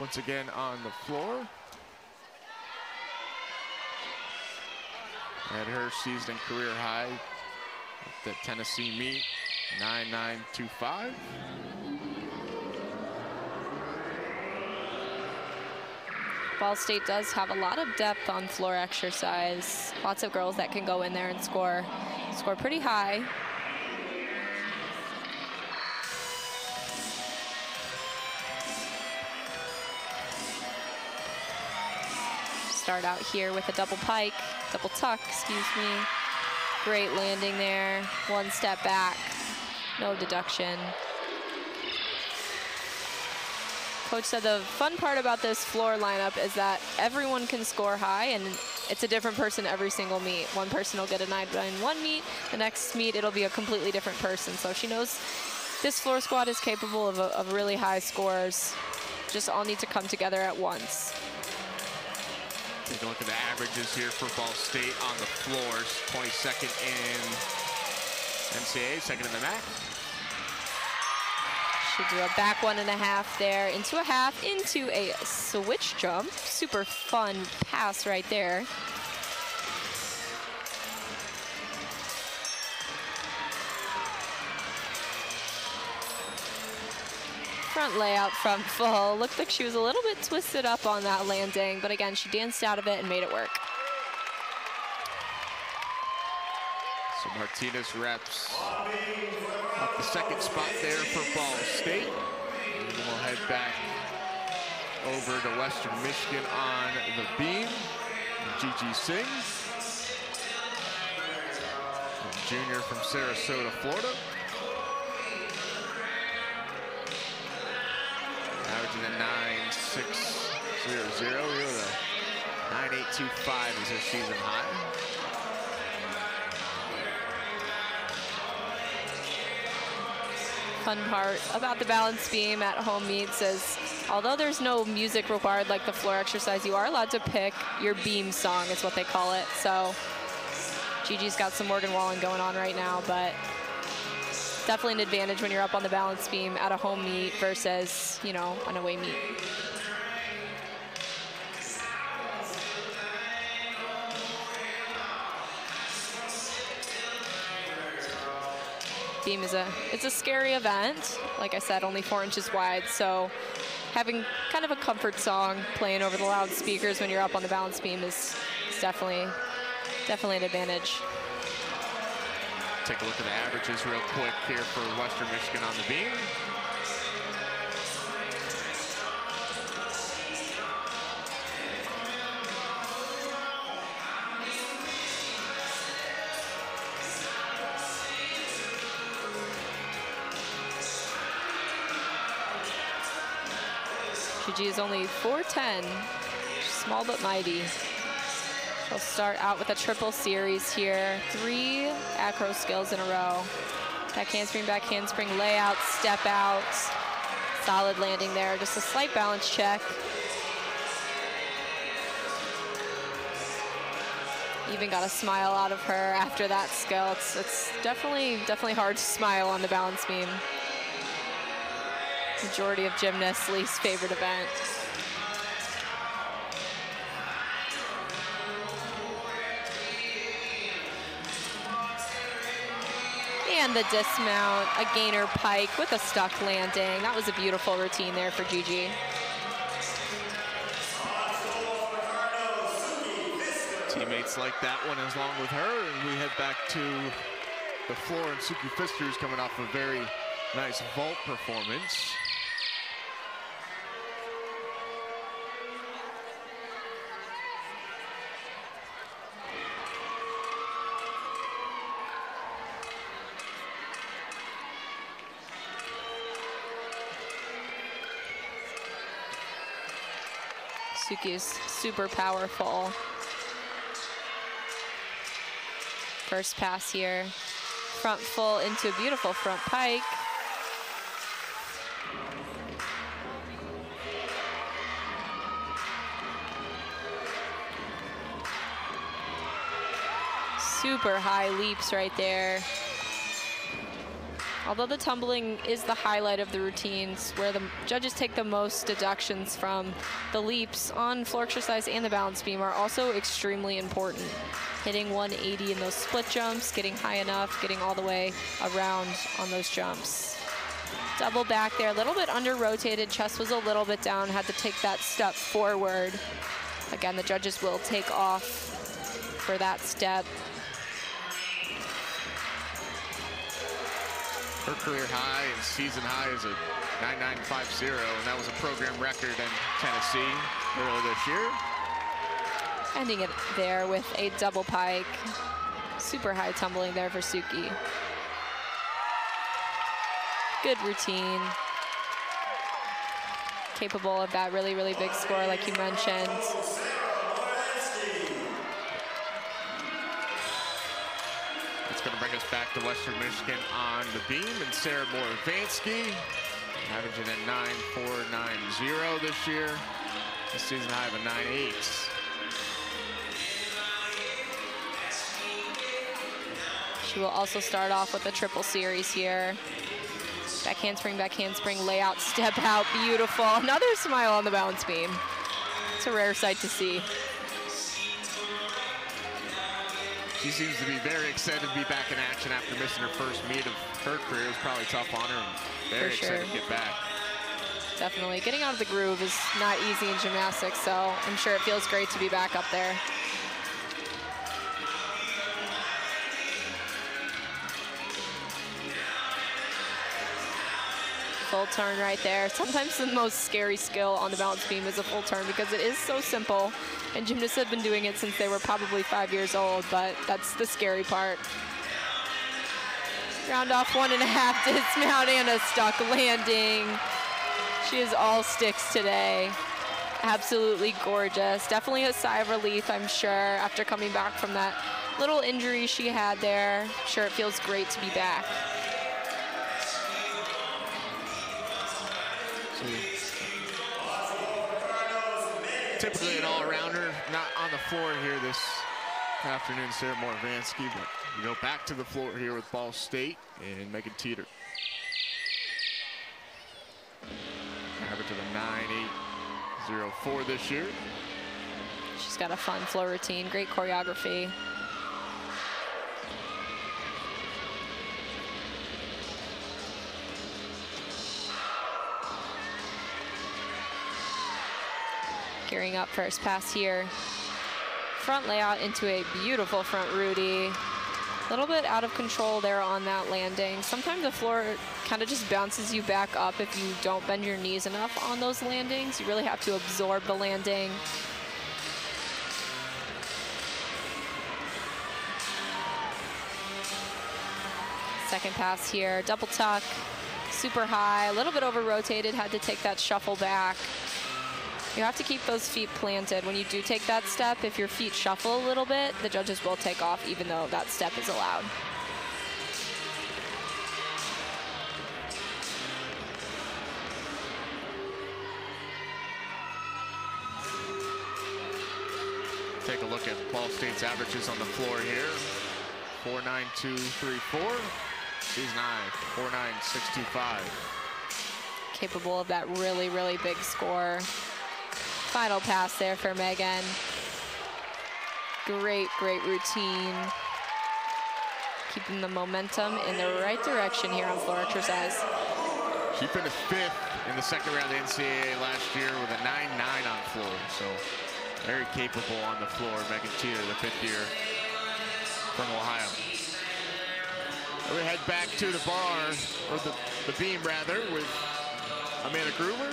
once again on the floor. At her season career high at the Tennessee meet, 9925. Ball State does have a lot of depth on floor exercise. Lots of girls that can go in there and score, score pretty high. Start out here with a double pike, double tuck, excuse me. Great landing there. One step back, no deduction. Coach said the fun part about this floor lineup is that everyone can score high and it's a different person every single meet. One person will get a 9 in one meet, the next meet it'll be a completely different person. So she knows this floor squad is capable of, of really high scores. Just all need to come together at once. Take a look at the averages here for Ball State on the floors. 22nd in NCAA, second in the MAC. She do a back one and a half there, into a half, into a switch jump. Super fun pass right there. Front layout front <laughs> full. Looked like she was a little bit twisted up on that landing, but again, she danced out of it and made it work. So Martinez reps up the second spot there for Ball State. And we'll head back over to Western Michigan on the beam. Gigi Singh, junior from Sarasota, Florida. 2.5 is her season high. Fun part about the balance beam at home meets is although there's no music required like the floor exercise, you are allowed to pick your beam song is what they call it. So Gigi's got some Morgan Wallen going on right now, but definitely an advantage when you're up on the balance beam at a home meet versus, you know, an away meet. Beam is a it's a scary event. Like I said, only four inches wide, so having kind of a comfort song playing over the loudspeakers when you're up on the balance beam is, is definitely definitely an advantage. Take a look at the averages real quick here for Western Michigan on the beam. Gigi is only 4'10", small but mighty. She'll start out with a triple series here. Three acro skills in a row. Back handspring, back handspring, layout, step out. Solid landing there, just a slight balance check. Even got a smile out of her after that skill. It's, it's definitely, definitely hard to smile on the balance beam majority of gymnasts' least favorite event. And the dismount, a gainer pike with a stuck landing. That was a beautiful routine there for Gigi. Teammates like that one as long with her, and we head back to the floor, and Suki Pfister is coming off a very nice vault performance. Is super powerful. First pass here. Front full into a beautiful front pike. Super high leaps right there. Although the tumbling is the highlight of the routines, where the judges take the most deductions from, the leaps on floor exercise and the balance beam are also extremely important. Hitting 180 in those split jumps, getting high enough, getting all the way around on those jumps. Double back there, a little bit under rotated, chest was a little bit down, had to take that step forward. Again, the judges will take off for that step. Her career high and season high is a 9950, and that was a program record in Tennessee earlier this year. Ending it there with a double pike. Super high tumbling there for Suki. Good routine. Capable of that really, really big score like you mentioned. Back to Western Michigan on the beam. And Sarah Moravansky, averaging at 9.490 this year. This season high of a 9.8. She will also start off with a triple series here. Back handspring, back handspring, layout, step out, beautiful. Another smile on the balance beam. It's a rare sight to see. She seems to be very excited to be back in action after missing her first meet of her career. It was probably tough on her and very excited to get back. Definitely. Getting out of the groove is not easy in gymnastics, so I'm sure it feels great to be back up there. Full turn right there. Sometimes the most scary skill on the balance beam is a full turn because it is so simple. And gymnasts have been doing it since they were probably five years old, but that's the scary part. Round off one and a half <laughs> dismount and a stuck landing. She is all sticks today. Absolutely gorgeous. Definitely a sigh of relief, I'm sure, after coming back from that little injury she had there. I'm sure it feels great to be back. Typically an all-arounder, not on the floor here this afternoon, Sarah Moravansky, but we go back to the floor here with Ball State and Megan Teeter. Average of a 9.804 this year. She's got a fun floor routine, great choreography. Gearing up first pass here. Front layout into a beautiful front Rudy. A little bit out of control there on that landing. Sometimes the floor kind of just bounces you back up if you don't bend your knees enough on those landings. You really have to absorb the landing. Second pass here, double tuck, super high, a little bit over rotated, had to take that shuffle back. You have to keep those feet planted. When you do take that step, if your feet shuffle a little bit, the judges will take off even though that step is allowed. Take a look at Ball State's averages on the floor here. 4.9234. Season high, 4.9625. Capable of that really, really big score. Final pass there for Megan. Great, great routine. Keeping the momentum in the right direction here on floor exercise. She finished fifth in the second round of the NCAA last year with a 9-9 on floor. So very capable on the floor. Megan Teeter, the fifth year from Ohio. We head back to the bar, or the, the beam rather, with Amanda Gruber.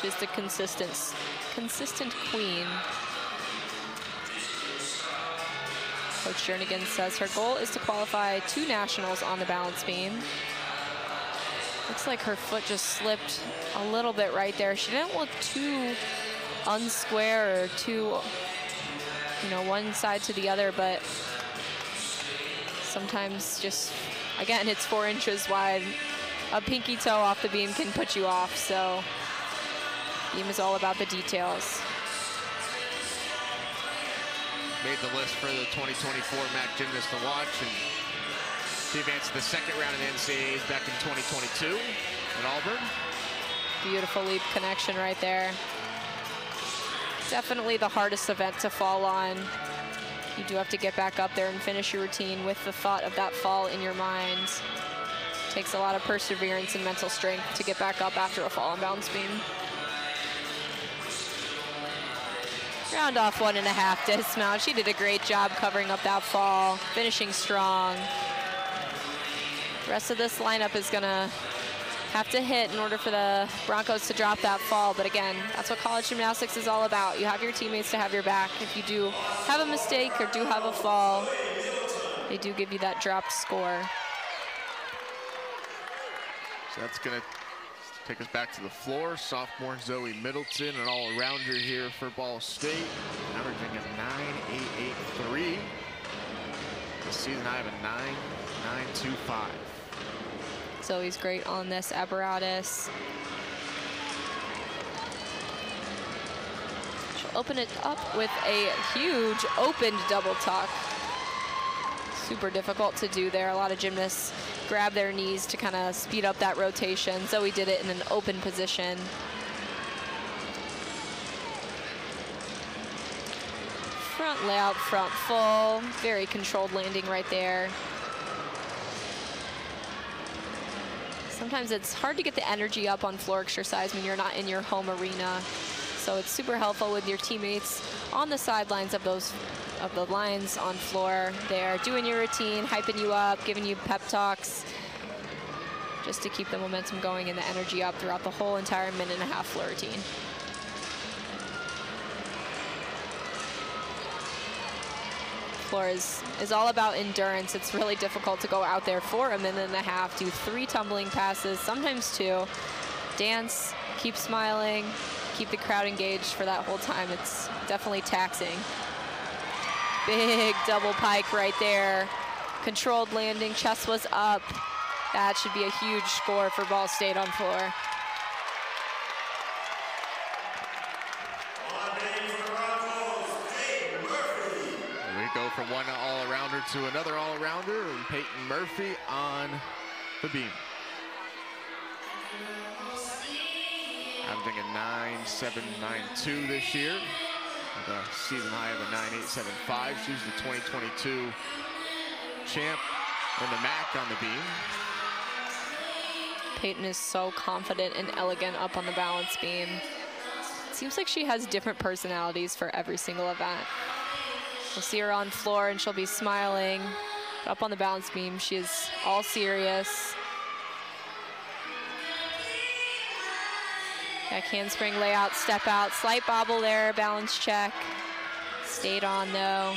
She's the consistent, consistent queen. Coach Jernigan says her goal is to qualify two nationals on the balance beam. Looks like her foot just slipped a little bit right there. She didn't look too unsquare or too, you know, one side to the other, but sometimes just, again, it's four inches wide. A pinky toe off the beam can put you off, so beam is all about the details made the list for the 2024 MAC Gymnast to watch, and she advanced to the second round of the NCAAs back in 2022 at Auburn. Beautiful leap connection right there. Definitely the hardest event to fall on. You do have to get back up there and finish your routine with the thought of that fall in your mind. Takes a lot of perseverance and mental strength to get back up after a fall on balance beam. Round off one and a half dismount. She did a great job covering up that fall, finishing strong. The rest of this lineup is gonna have to hit in order for the Broncos to drop that fall. But again, that's what college gymnastics is all about. You have your teammates to have your back. If you do have a mistake or do have a fall, they do give you that dropped score. So that's gonna Take us back to the floor. Sophomore Zoe Middleton, an all-arounder here for Ball State, averaging a 9.883. This season I have a 9.925. Zoe's great on this apparatus. She'll open it up with a huge opened double tuck. Super difficult to do there. A lot of gymnasts grab their knees to kind of speed up that rotation. Zoe did it in an open position. Front layout, front full. Very controlled landing right there. Sometimes it's hard to get the energy up on floor exercise when you're not in your home arena. So it's super helpful with your teammates on the sidelines of those of the lines on floor. They're doing your routine, hyping you up, giving you pep talks, just to keep the momentum going and the energy up throughout the whole entire minute and a half floor routine. Floor is, is all about endurance. It's really difficult to go out there for a minute and a half, do three tumbling passes, sometimes two, dance, keep smiling, keep the crowd engaged for that whole time. It's definitely taxing. Big double pike right there. Controlled landing, chest was up. That should be a huge score for Ball State on floor. We go from one all-arounder to another all-arounder, and Payton Murphy on the beam. Averaging a 9.792 this year with a season high of a 9.875. She's the 2022 champ in the MAC on the beam. Payton is so confident and elegant up on the balance beam. seems like she has different personalities for every single event. We'll see her on floor and she'll be smiling. Up on the balance beam, she is all serious. Back handspring layout, step out, slight bobble there, balance check. Stayed on though.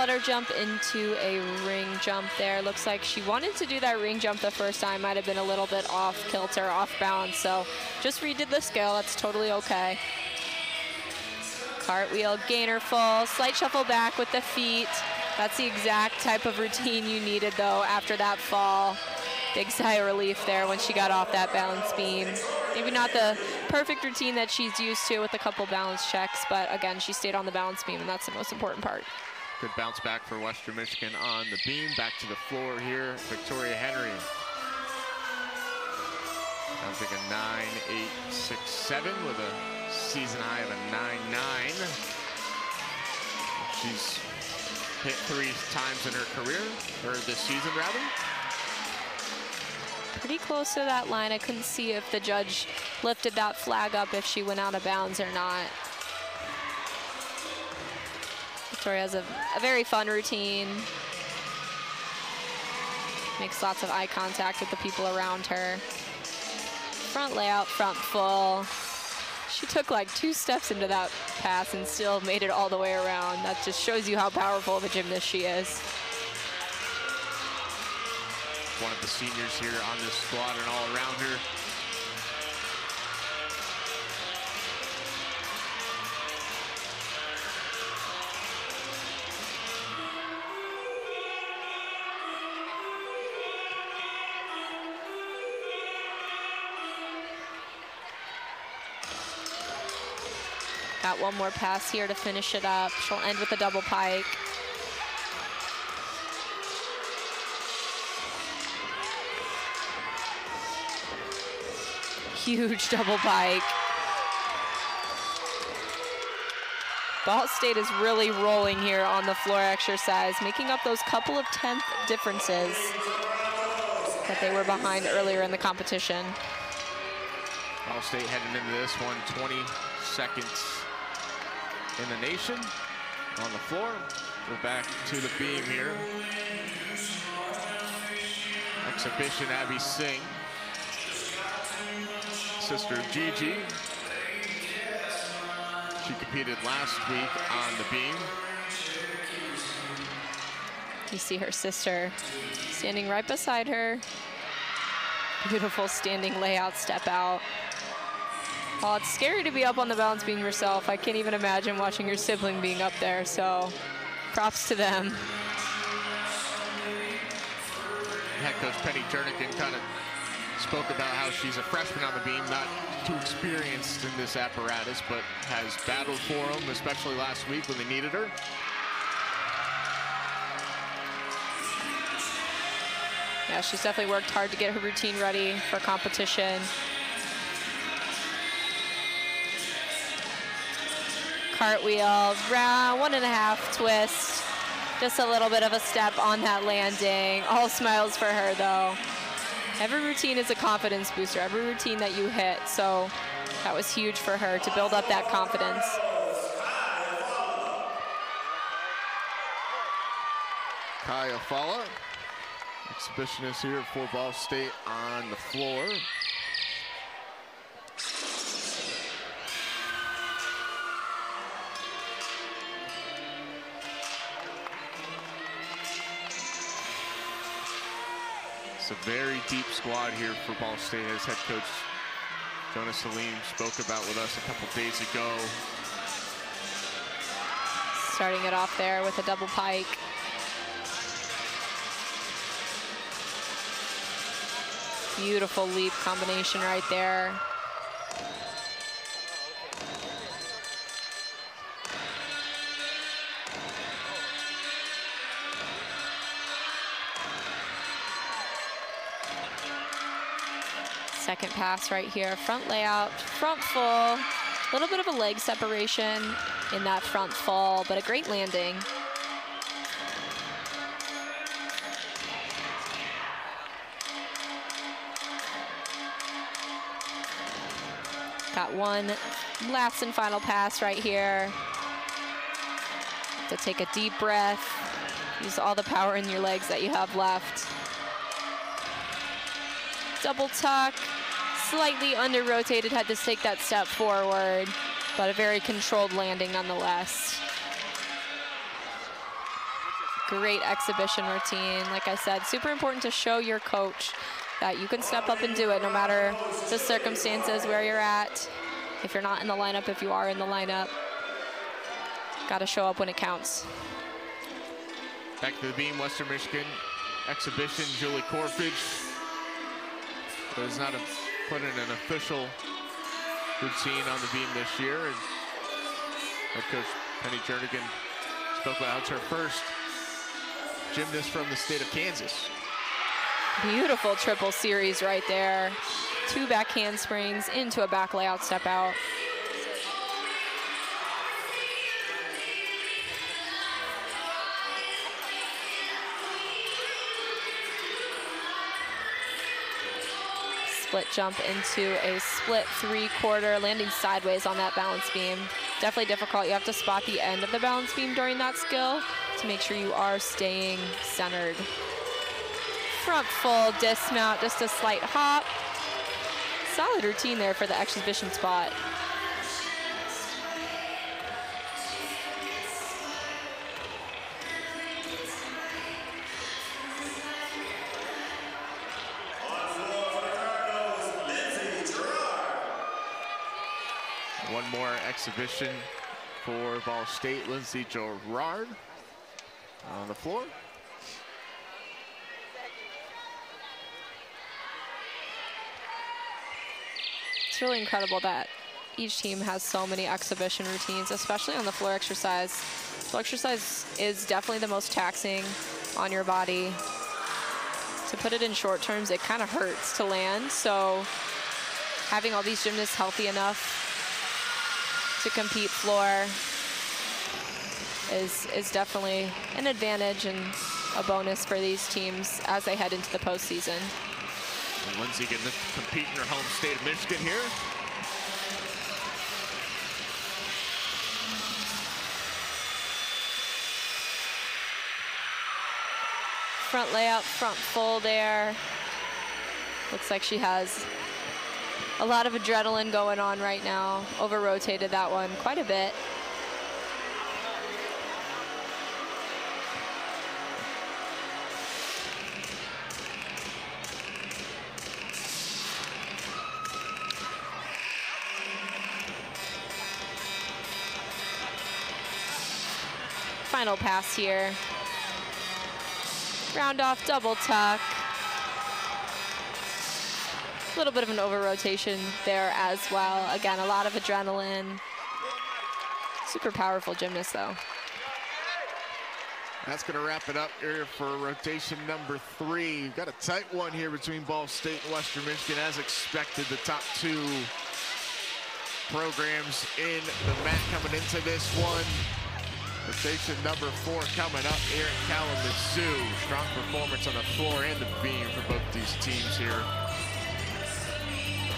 Flutter jump into a ring jump there. Looks like she wanted to do that ring jump the first time. Might have been a little bit off kilter, off balance. So just redid the scale. That's totally okay. Cartwheel, gainer full, slight shuffle back with the feet. That's the exact type of routine you needed though after that fall. Big sigh of relief there when she got off that balance beam. Maybe not the perfect routine that she's used to with a couple balance checks, but again, she stayed on the balance beam and that's the most important part. Good bounce back for Western Michigan on the beam. Back to the floor here, Victoria Henry. Sounds like a 9.867 with a season high of a 9 9. She's hit three times in her career, or this season rather. Pretty close to that line. I couldn't see if the judge lifted that flag up if she went out of bounds or not. Victoria has a, a very fun routine. Makes lots of eye contact with the people around her. Front layout, front full. She took like two steps into that pass and still made it all the way around. That just shows you how powerful of a gymnast she is. One of the seniors here on this squad and all around her. One more pass here to finish it up. She'll end with a double pike. Huge double pike. Ball State is really rolling here on the floor exercise, making up those couple of tenth differences that they were behind earlier in the competition. Ball State heading into this one, 20 seconds in the nation on the floor. Go back to the beam here. Exhibition Abby Singh. Sister of Gigi. She competed last week on the beam. You see her sister standing right beside her. Beautiful standing layout step out. Well, it's scary to be up on the balance beam yourself. I can't even imagine watching your sibling being up there, so props to them. Head coach Penny Jernigan kind of spoke about how she's a freshman on the beam, not too experienced in this apparatus, but has battled for them, especially last week when they needed her. Yeah, she's definitely worked hard to get her routine ready for competition. Cartwheel, round, one and a half twist. Just a little bit of a step on that landing. All smiles for her though. Every routine is a confidence booster, every routine that you hit. So that was huge for her to build up that confidence. Kaya Fala, exhibitionist here for Ball State on the floor. It's a very deep squad here for Ball State as head coach Joanna Saleem spoke about with us a couple days ago. Starting it off there with a double pike. Beautiful leap combination right there. Second pass right here, front layout, front full. A little bit of a leg separation in that front fall, but a great landing. Got one last and final pass right here. To take a deep breath. Use all the power in your legs that you have left. Double tuck, slightly under rotated, had to take that step forward, but a very controlled landing nonetheless. Great exhibition routine. Like I said, super important to show your coach that you can step up and do it no matter the circumstances where you're at. If you're not in the lineup, if you are in the lineup, got to show up when it counts. Back to the beam, Western Michigan exhibition, Julie Corfage. Does not have put in an official routine on the beam this year. And head coach Penny Jernigan spoke about her first gymnast from the state of Kansas. Beautiful triple series right there. two back handsprings into a back layout step out. Split jump into a split three quarter, landing sideways on that balance beam. Definitely difficult. You have to spot the end of the balance beam during that skill to make sure you are staying centered. Front full dismount, just a slight hop. Solid routine there for the exhibition spot. One more exhibition for Ball State. Lindsey Gerard uh, on the floor. It's really incredible that each team has so many exhibition routines, especially on the floor exercise. Floor exercise is definitely the most taxing on your body. To put it in short terms, it kind of hurts to land. So having all these gymnasts healthy enough to compete floor is, is definitely an advantage and a bonus for these teams as they head into the postseason. And getting to compete in her home state of Michigan here. Front layout, front full there. Looks like she has a lot of adrenaline going on right now. Over rotated that one quite a bit. Final pass here. Round off double tuck. Little bit of an over rotation there as well. Again, a lot of adrenaline. Super powerful gymnast though. That's going to wrap it up here for rotation number three. We've got a tight one here between Ball State and Western Michigan. As expected, the top two programs in the MAC coming into this one. Rotation number four coming up here in Kalamazoo. Strong performance on the floor and the beam for both these teams here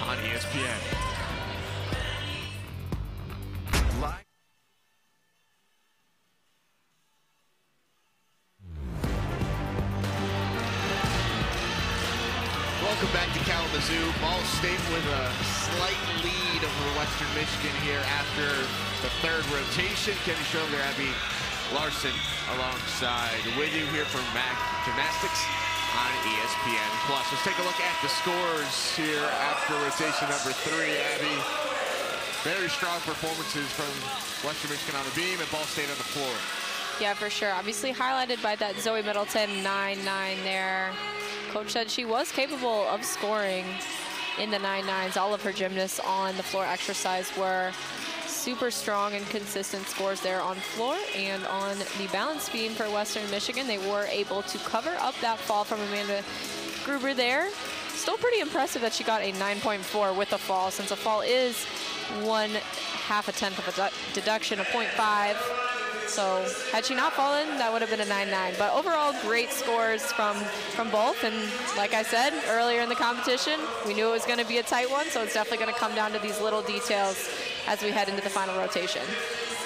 on ESPN. Welcome back to Kalamazoo. Ball State with a slight lead over Western Michigan here after the third rotation. Kenny Schroeder, Abby Larson alongside with you here from MAC Gymnastics on ESPN Plus. Let's take a look at the scores here after rotation number three, Abby. Very strong performances from Western Michigan on the beam and Ball State on the floor. Yeah, for sure. Obviously highlighted by that Zoe Middleton 9-9 there. Coach said she was capable of scoring in the 9-9s. All of her gymnasts on the floor exercise were super strong and consistent scores there on floor and on the balance beam for Western Michigan. They were able to cover up that fall from Amanda Gruber there. Still pretty impressive that she got a 9.4 with the fall since a fall is one half a tenth of a deduction, a 0.5. So had she not fallen, that would have been a 9-9. But overall, great scores from, from both. And like I said earlier in the competition, we knew it was going to be a tight one, so it's definitely going to come down to these little details as we head into the final rotation.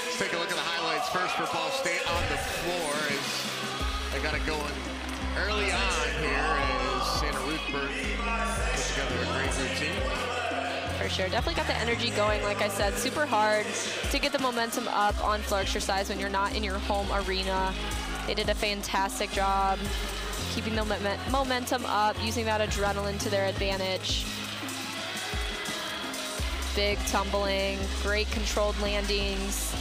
Let's take a look at the highlights first for Ball State on the floor as they got it going early on here as Santa Ruthberg put together a great routine for sure. Definitely got the energy going, like I said. Super hard to get the momentum up on floor exercise when you're not in your home arena. They did a fantastic job keeping the momentum up, using that adrenaline to their advantage. Big tumbling, great controlled landings.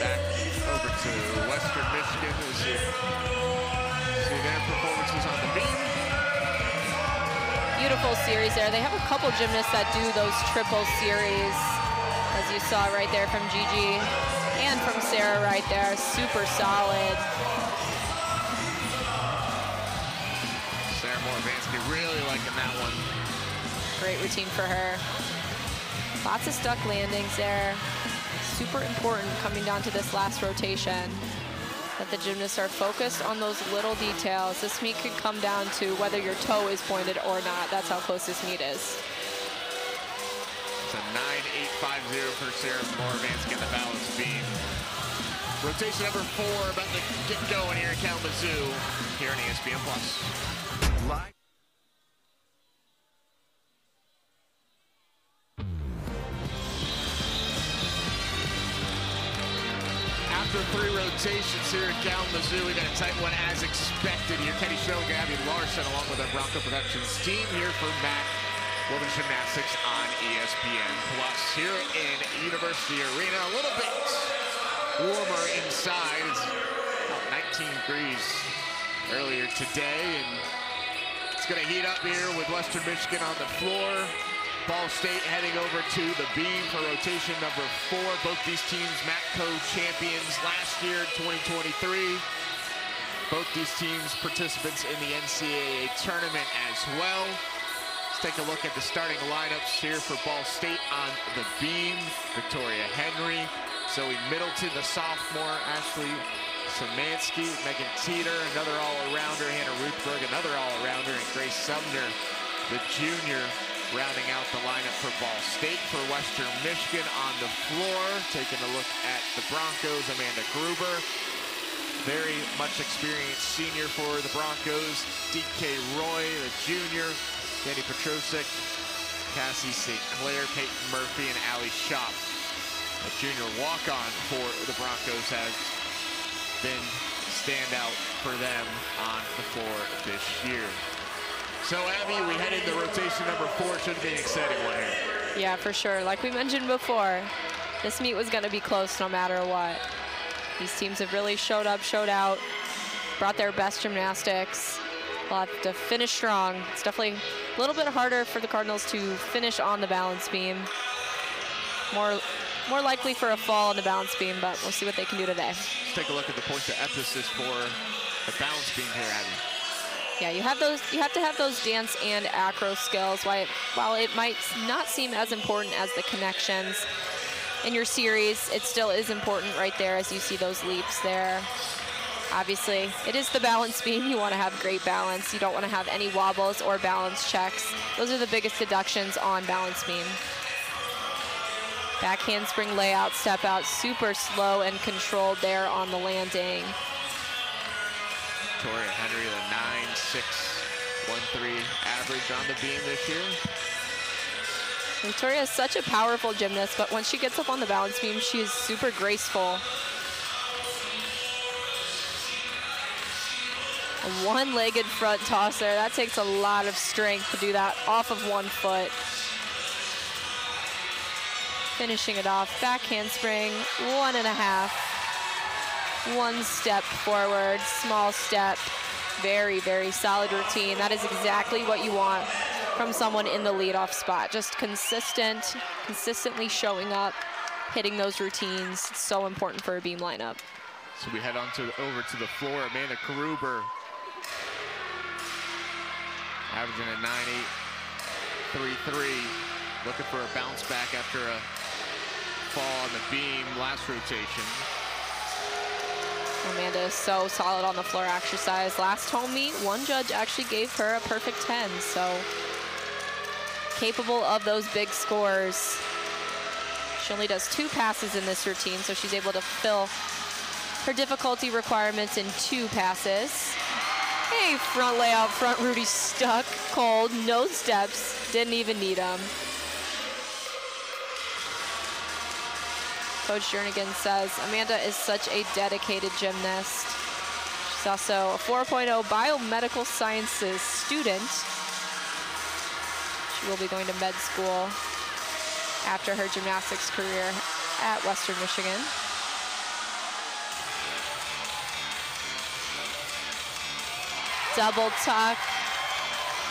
Back over to Western Michigan. See, see their performances on the beam beautiful series there. They have a couple gymnasts that do those triple series, as you saw right there from Gigi and from Sarah right there. Super solid. Sarah Abby really liking that one. Great routine for her. Lots of stuck landings there. Super important coming down to this last rotation that the gymnasts are focused on those little details. This meet could come down to whether your toe is pointed or not. That's how close this meet is. It's a 9-8-5-0 for Sarah Moravansky in the balance beam. Rotation number four about to get going here in Kalamazoo here on ESPN Plus. Live. After three rotations here at Kalamazoo, we got a tight one as expected here. Kenny Show, Gabby Larson, along with our Bronco Productions team here for MAC Women's Gymnastics on ESPN Plus here in University Arena. A little bit warmer inside. It's about 19 degrees earlier today, and it's going to heat up here with Western Michigan on the floor. Ball State heading over to the beam for rotation number four. Both these teams MACco champions last year, 2023. Both these teams participants in the NCAA tournament as well. Let's take a look at the starting lineups here for Ball State on the beam. Victoria Henry, Zoe Middleton, the sophomore, Ashley Szymanski, Megan Teeter, another all-arounder, Hannah Ruthberg, another all-arounder, and Grace Sumner, the junior, rounding out the lineup for Ball State for Western Michigan on the floor. Taking a look at the Broncos, Amanda Gruber. Very much experienced senior for the Broncos. DK Roy, the junior. Danny Petrosik, Cassie St. Clair, Payton Murphy, and Ali Shop. A junior walk-on for the Broncos has been standout for them on the floor this year. So, Abby, we head into rotation number four. Should be an exciting one here. Yeah, for sure. Like we mentioned before, this meet was going to be close no matter what. These teams have really showed up, showed out, brought their best gymnastics. We'll have to finish strong. It's definitely a little bit harder for the Cardinals to finish on the balance beam. More, more likely for a fall on the balance beam, but we'll see what they can do today. Let's take a look at the points of emphasis for the balance beam here, Abby. Yeah, you have those. You have to have those dance and acro skills. While while it might not seem as important as the connections in your series, it still is important right there as you see those leaps there. Obviously, it is the balance beam. You want to have great balance. You don't want to have any wobbles or balance checks. Those are the biggest deductions on balance beam. Back handspring layout, step out, super slow and controlled there on the landing. Victoria Henry, the 9-6-1-3 average on the beam this year. Victoria is such a powerful gymnast, but when she gets up on the balance beam, she is super graceful. A one-legged front tosser, that takes a lot of strength to do that off of one foot. Finishing it off, back handspring, one and a half. One step forward, small step, very, very solid routine. That is exactly what you want from someone in the leadoff spot. Just consistent, consistently showing up, hitting those routines. It's so important for a beam lineup. So we head on to over to the floor. Amanda Gruber averaging a 9-8-3-3. Looking for a bounce back after a fall on the beam last rotation. Amanda is so solid on the floor exercise. Last home meet, one judge actually gave her a perfect 10, so capable of those big scores. She only does two passes in this routine, so she's able to fill her difficulty requirements in two passes. Hey, front layout, front Rudy stuck, cold, no steps, didn't even need them. Coach Jernigan says Amanda is such a dedicated gymnast. She's also a 4.0 biomedical sciences student. She will be going to med school after her gymnastics career at Western Michigan. Double tuck.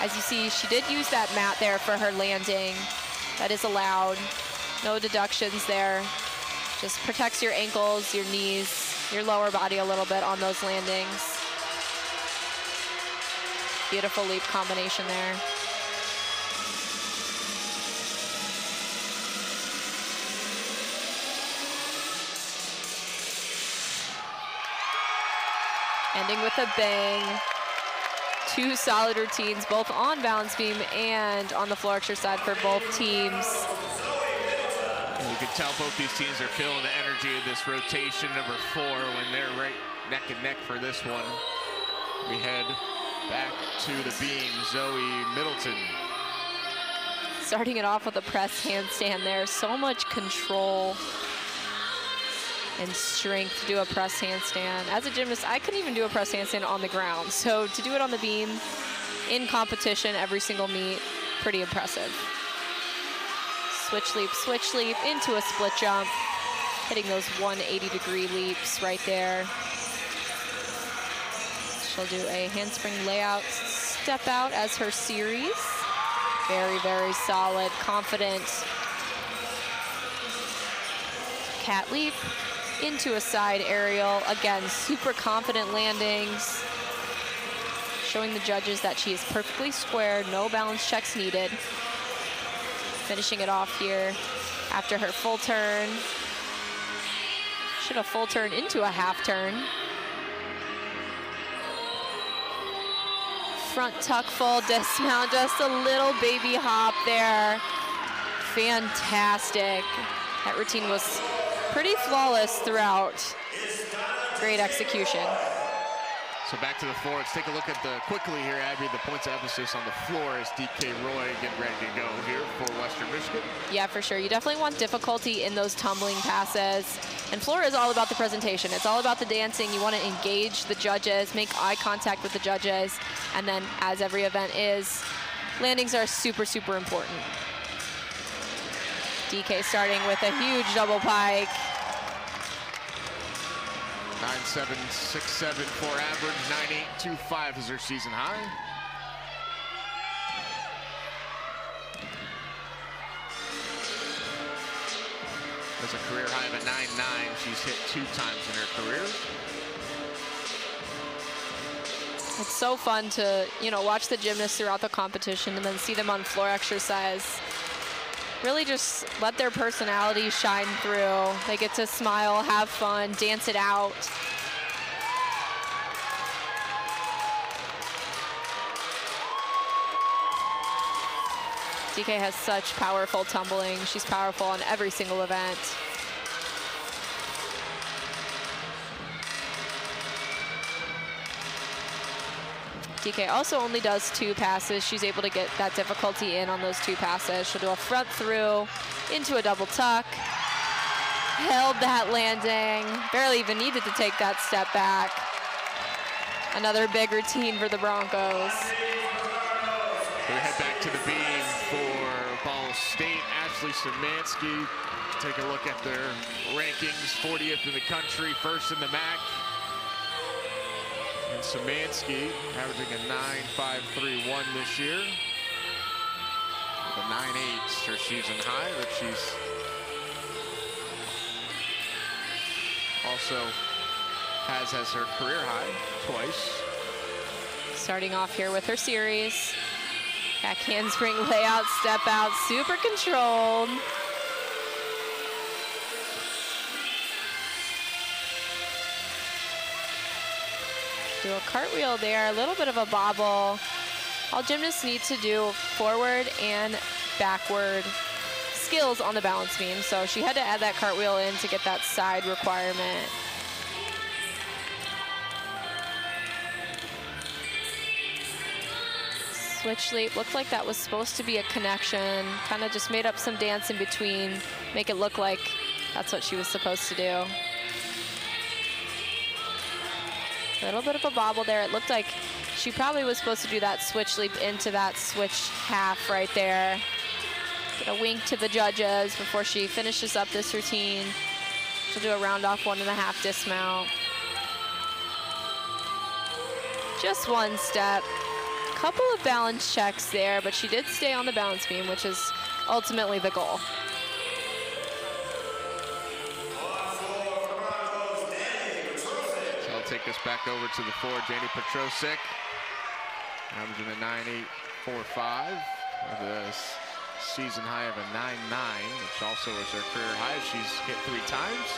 As you see, she did use that mat there for her landing. That is allowed. No deductions there. Just protects your ankles, your knees, your lower body a little bit on those landings. Beautiful leap combination there. Ending with a bang. Two solid routines, both on balance beam and on the floor exercise for both teams. You can tell both these teams are feeling the energy of this rotation number four when they're right neck and neck for this one. We head back to the beam, Zoe Middleton. Starting it off with a press handstand there. So much control and strength to do a press handstand. As a gymnast, I couldn't even do a press handstand on the ground. So to do it on the beam in competition every single meet, pretty impressive. Switch leap, switch leap into a split jump, hitting those 180 degree leaps right there. She'll do a handspring layout step out as her series. Very, very solid, confident. Cat leap into a side aerial. Again, super confident landings. Showing the judges that she is perfectly squared, no balance checks needed. Finishing it off here after her full turn. Should have full turn into a half turn. Front tuck full dismount, just a little baby hop there. Fantastic. That routine was pretty flawless throughout. Great execution. So back to the floor. Let's take a look at the quickly here, Abby, the points emphasis on the floor as DK Roy getting ready to go here for Western Michigan. Yeah, for sure. You definitely want difficulty in those tumbling passes. And floor is all about the presentation. It's all about the dancing. You want to engage the judges, make eye contact with the judges. And then, as every event is, landings are super, super important. DK starting with a huge double pike. 9.767 for average, 9.825 is her season high. That's a career high of a 9.9. She's hit two times in her career. It's so fun to, you know, watch the gymnasts throughout the competition and then see them on floor exercise. Really just let their personality shine through. They get to smile, have fun, dance it out. DK has such powerful tumbling. She's powerful on every single event. DK also only does two passes. She's able to get that difficulty in on those two passes. She'll do a front through into a double tuck. Held that landing. Barely even needed to take that step back. Another big routine for the Broncos. We head back to the beam for Ball State. Ashley Szymanski. Take a look at their rankings. 40th in the country, first in the MAC. And Szymanski averaging a 9.531 this year. The 9.8 her season high that she's also has as her career high twice. Starting off here with her series. Back handspring layout, step out, super controlled. Do a cartwheel there, a little bit of a bobble. All gymnasts need to do forward and backward skills on the balance beam. So she had to add that cartwheel in to get that side requirement. Switch leap, looked like that was supposed to be a connection. Kind of just made up some dance in between, make it look like that's what she was supposed to do. A little bit of a bobble there. It looked like she probably was supposed to do that switch leap into that switch half right there. Get a wink to the judges before she finishes up this routine. She'll do a round off one and a half dismount. Just one step. Couple of balance checks there, but she did stay on the balance beam, which is ultimately the goal. Take us back over to the floor. Janie Petrosek Averaging a 9.845 with a season high of a 9.9, which also is her career high. She's hit three times.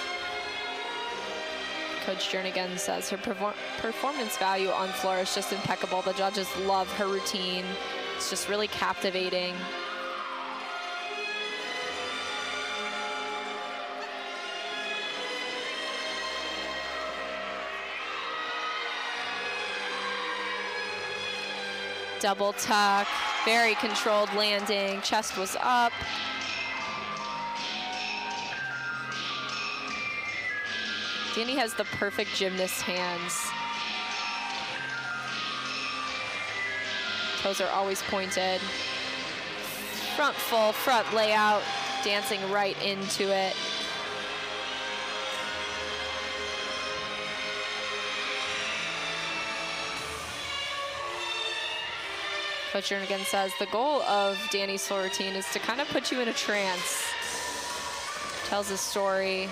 Coach Jernigan says her perform performance value on floor is just impeccable. The judges love her routine. It's just really captivating. Double tuck, very controlled landing, chest was up. Danny has the perfect gymnast hands. Toes are always pointed. Front full, front layout, dancing right into it. Coach Jernigan says the goal of Danny's full routine is to kind of put you in a trance. Tells a story.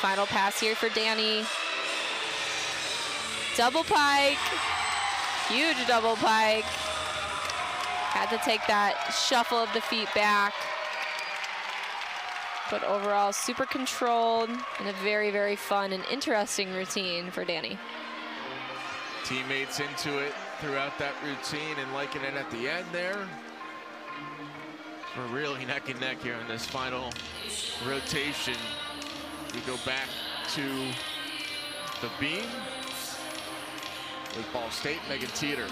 Final pass here for Danny. Double pike. Huge double pike. Had to take that shuffle of the feet back. But overall, super controlled and a very, very fun and interesting routine for Danny. Teammates into it throughout that routine and liking it at the end there. We're really neck and neck here in this final rotation. We go back to the beam with Ball State, Megan Teeter,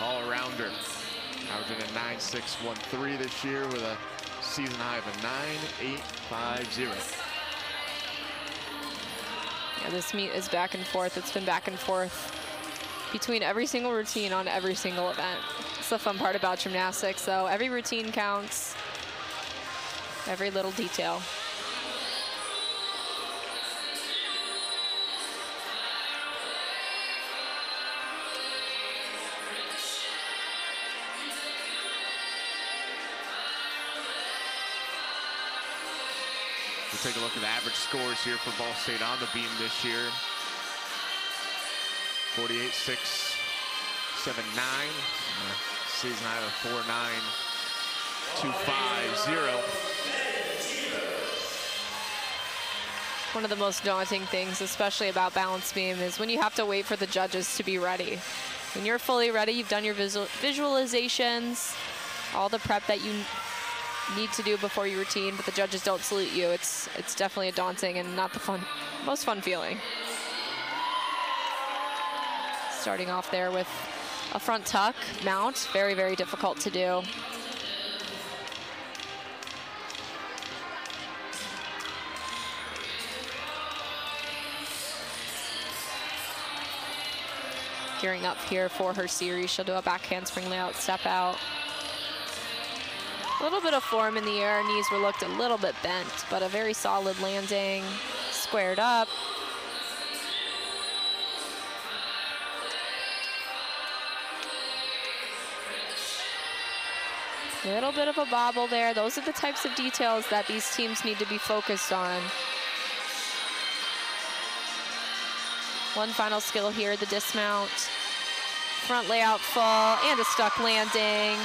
all around her. Averaging a 9.613 this year with a season high of a 9.850. Yeah, this meet is back and forth. It's been back and forth between every single routine on every single event. It's the fun part about gymnastics, though. Every routine counts, every little detail. We'll take a look at the average scores here for Ball State on the beam this year. 48, 6, 7, 9. Uh, season high of 4, 9, 2, 5, 0. One of the most daunting things, especially about balance beam, is when you have to wait for the judges to be ready. When you're fully ready, you've done your visual visualizations, all the prep that you need to do before your routine, but the judges don't salute you. It's it's definitely a daunting and not the fun, most fun feeling. Starting off there with a front tuck mount, very, very difficult to do. Gearing up here for her series. She'll do a back handspring layout, step out. A little bit of form in the air. Knees were looked a little bit bent, but a very solid landing. Squared up. Little bit of a bobble there. Those are the types of details that these teams need to be focused on. One final skill here, the dismount. Front layout fall and a stuck landing.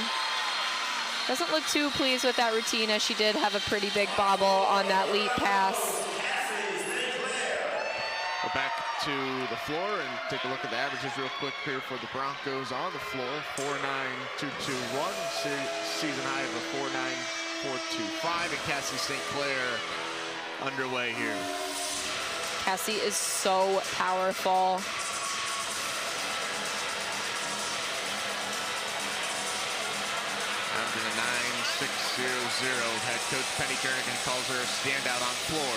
Doesn't look too pleased with that routine as she did have a pretty big bobble on that lead pass. Go back to the floor and take a look at the averages real quick here for the Broncos on the floor. 49221, season high of a 49425, and Cassie St. Clair underway here. Cassie is so powerful. Averaging a 9600. Head coach Penny Jernigan calls her a standout on floor.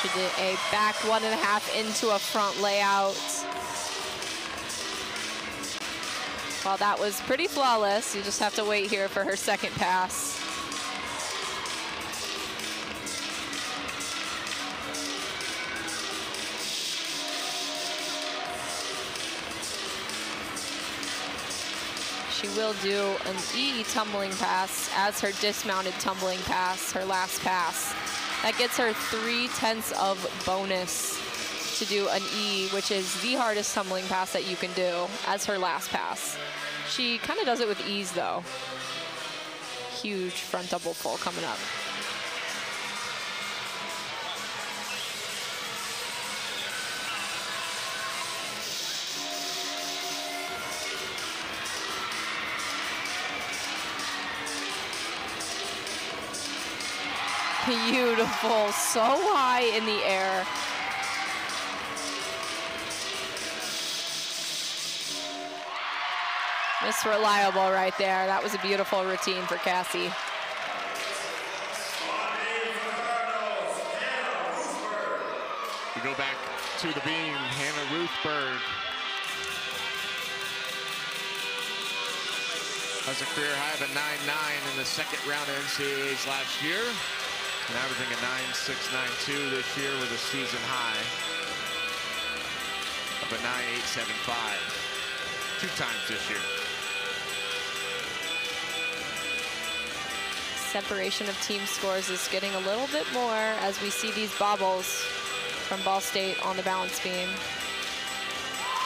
She did a back one and a half into a front layout. Well, that was pretty flawless. You just have to wait here for her second pass. Will do an E tumbling pass as her dismounted tumbling pass, her last pass. That gets her three tenths of bonus to do an E, which is the hardest tumbling pass that you can do as her last pass. She kind of does it with ease though. Huge front double full coming up. Beautiful, so high in the air. Miss Reliable right there. That was a beautiful routine for Cassie. We go back to the beam, Hannah Ruthberg. Has a career high of a 9-9 in the second round of NCAAs last year. And averaging a 9.692 this year with a season high of a 9.875. Two times this year. Separation of team scores is getting a little bit more as we see these bobbles from Ball State on the balance beam.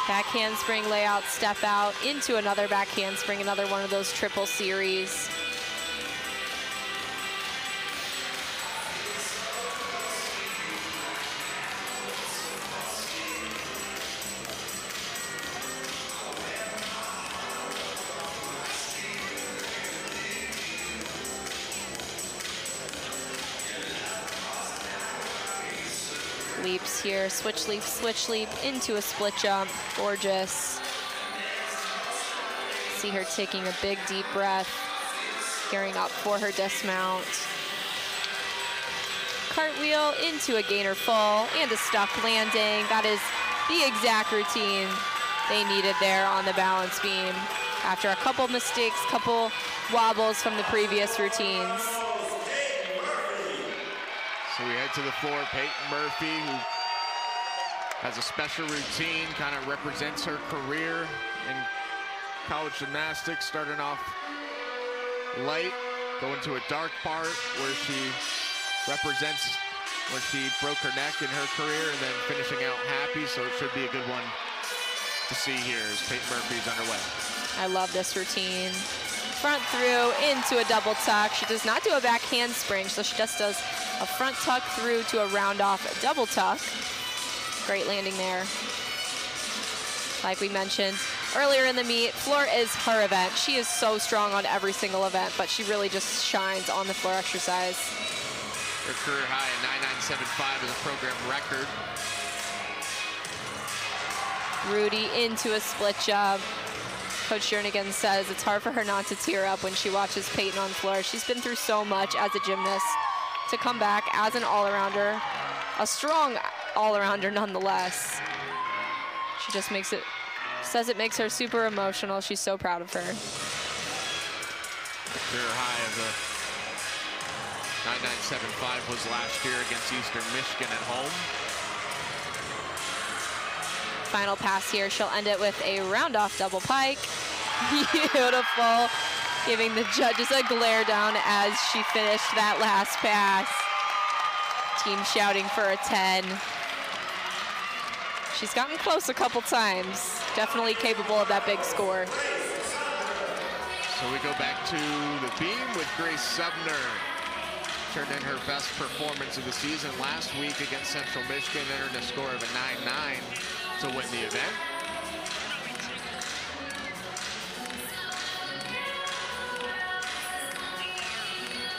Back handspring layout, step out into another back handspring, another one of those triple series. Here. Switch leap, switch leap into a split jump. Gorgeous. See her taking a big deep breath, gearing up for her dismount. Cartwheel into a gainer full and a stuck landing. That is the exact routine they needed there on the balance beam after a couple mistakes, couple wobbles from the previous routines. So we head to the floor. Payton Murphy, who has a special routine, kind of represents her career in college gymnastics, starting off light, going to a dark part where she represents when she broke her neck in her career and then finishing out happy. So it should be a good one to see here as Payton Murphy is underway. I love this routine. Front through into a double tuck. She does not do a back handspring, so she just does a front tuck through to a round off double tuck. Great landing there. Like we mentioned earlier in the meet, floor is her event. She is so strong on every single event, but she really just shines on the floor exercise. Her career high at 9975 is a program record. Rudy into a split job. Coach Jernigan says it's hard for her not to tear up when she watches Payton on floor. She's been through so much as a gymnast to come back as an all-arounder, a strong all-arounder nonetheless. She just makes it, says it makes her super emotional. She's so proud of her. Career high of the 9975 was last year against Eastern Michigan at home. Final pass here. She'll end it with a round off double pike. <laughs> Beautiful giving the judges a glare down as she finished that last pass. Team shouting for a 10. She's gotten close a couple times. Definitely capable of that big score. So we go back to the beam with Grace Sumner. Turned in her best performance of the season last week against Central Michigan, entered a score of a 9-9 to win the event.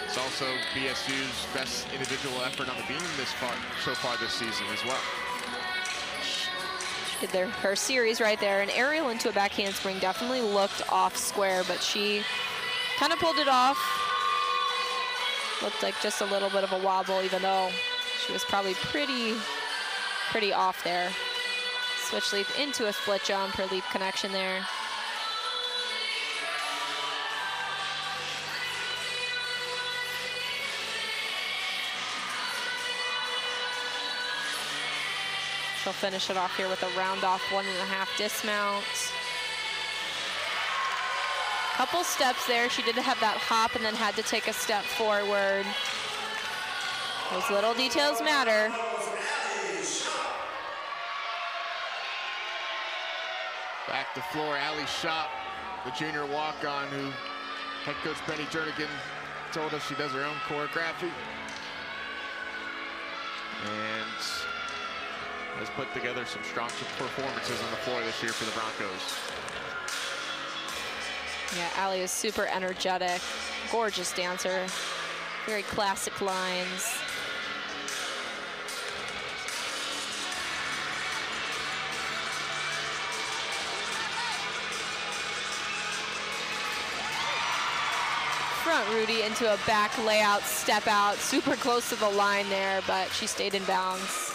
It's also BSU's best individual effort on the beam this far so far this season as well. Their, her series right there. An aerial into a back handspring definitely looked off square, but she kind of pulled it off. Looked like just a little bit of a wobble, even though she was probably pretty, pretty off there. Switch leap into a split jump, her leap connection there. She'll finish it off here with a round off one and a half dismount. Couple steps there. She did have that hop and then had to take a step forward. Those little details matter. Back to floor, Allie Shaposh, the junior walk-on who head coach Benny Jernigan told us she does her own choreography. And has put together some strong performances on the floor this year for the Broncos. Yeah, Allie is super energetic, gorgeous dancer, very classic lines. Front Rudy into a back layout, step out, super close to the line there, but she stayed in bounds.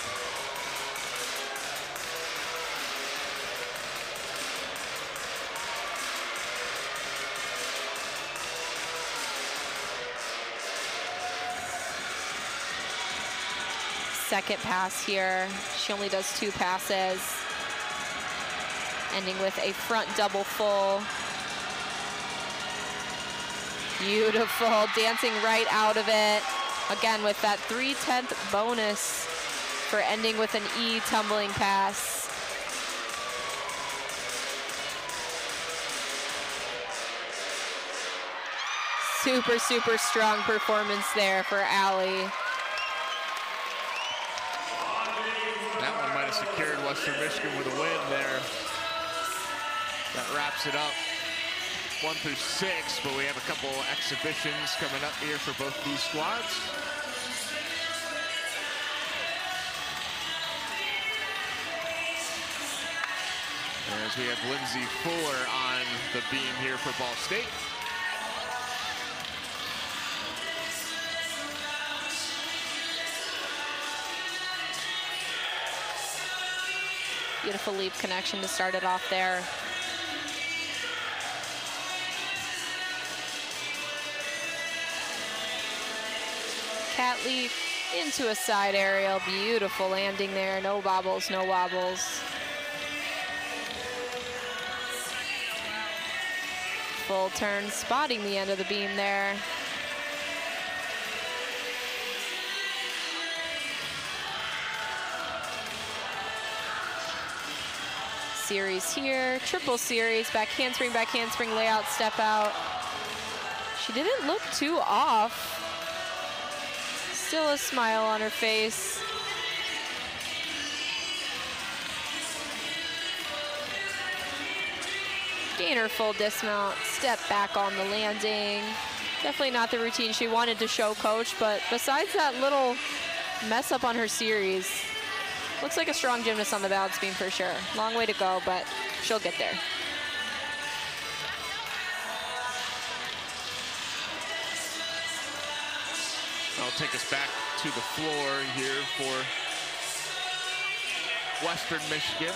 Second pass here. She only does two passes. Ending with a front double full. Beautiful, dancing right out of it. Again, with that 3 10th bonus for ending with an E tumbling pass. Super, super strong performance there for Allie. Secured Western Michigan with a win there. That wraps it up one through six, but we have a couple exhibitions coming up here for both these squads. As we have Lindsay Fuller on the beam here for Ball State. Beautiful leap connection to start it off there. Cat leap into a side aerial. Beautiful landing there. No bobbles, no wobbles. Full turn, spotting the end of the beam there. Series here. Triple series, back handspring, back handspring, layout, step out. She didn't look too off. Still a smile on her face. Gainer full dismount, step back on the landing. Definitely not the routine she wanted to show coach, but besides that little mess up on her series, Looks like a strong gymnast on the balance beam for sure. Long way to go, but she'll get there. I'll take us back to the floor here for Western Michigan.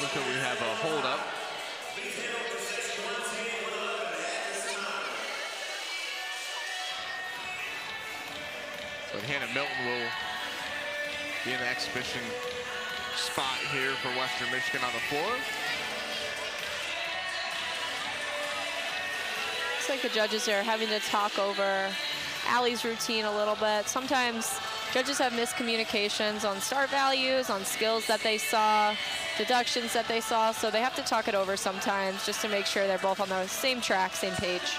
Looks like we have a holdup. But Hannah Milton will be in the exhibition spot here for Western Michigan on the floor. Looks like the judges are having to talk over Allie's routine a little bit. Sometimes judges have miscommunications on start values, on skills that they saw, deductions that they saw, so they have to talk it over sometimes just to make sure they're both on the same track, same page.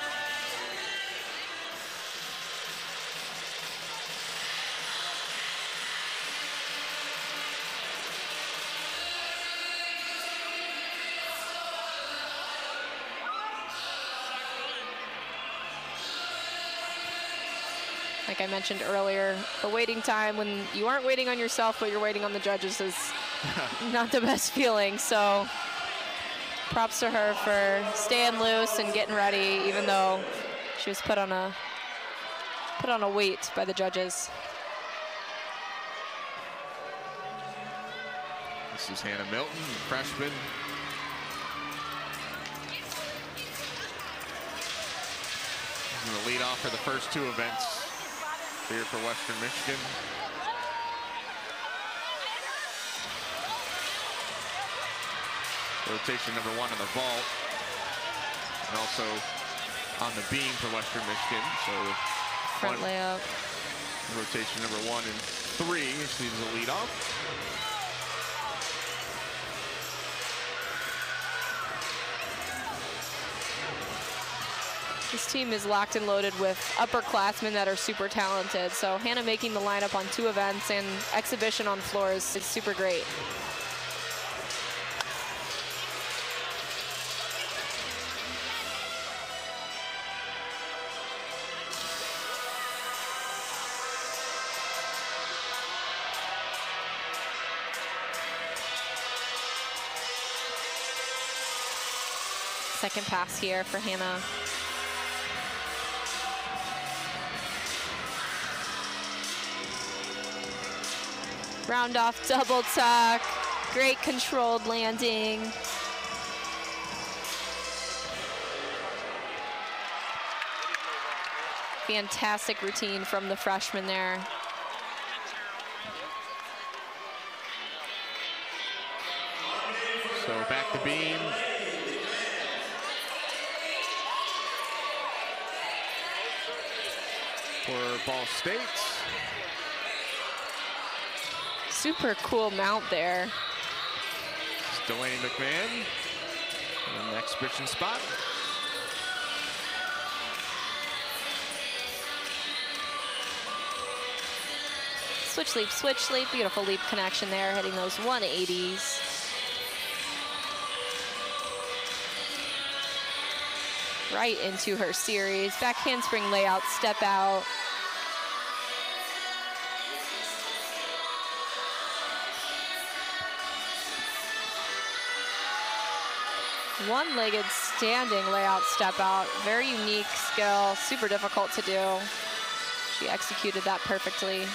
I mentioned earlier, the waiting time when you aren't waiting on yourself, but you're waiting on the judges is <laughs> not the best feeling. So props to her for staying loose and getting ready, even though she was put on a put on a wait by the judges. This is Hannah Milton, freshman. going to lead off for the first two events here for Western Michigan. rotation number one on the vault. And also on the beam for Western Michigan. So Front layup. rotation number one and three. She needs a lead off. This team is locked and loaded with upperclassmen that are super talented. So Hannah making the lineup on two events and exhibition on floors is super great. Second pass here for Hannah. Round off double tuck. Great controlled landing. Fantastic routine from the freshman there. So back to beam. For Ball State. Super cool mount there. It's Delaney McMahon in the exhibition spot. Switch leap, switch leap. Beautiful leap connection there, hitting those 180s. Right into her series. Back handspring layout, step out. One-legged standing layout step out. Very unique skill, super difficult to do. She executed that perfectly.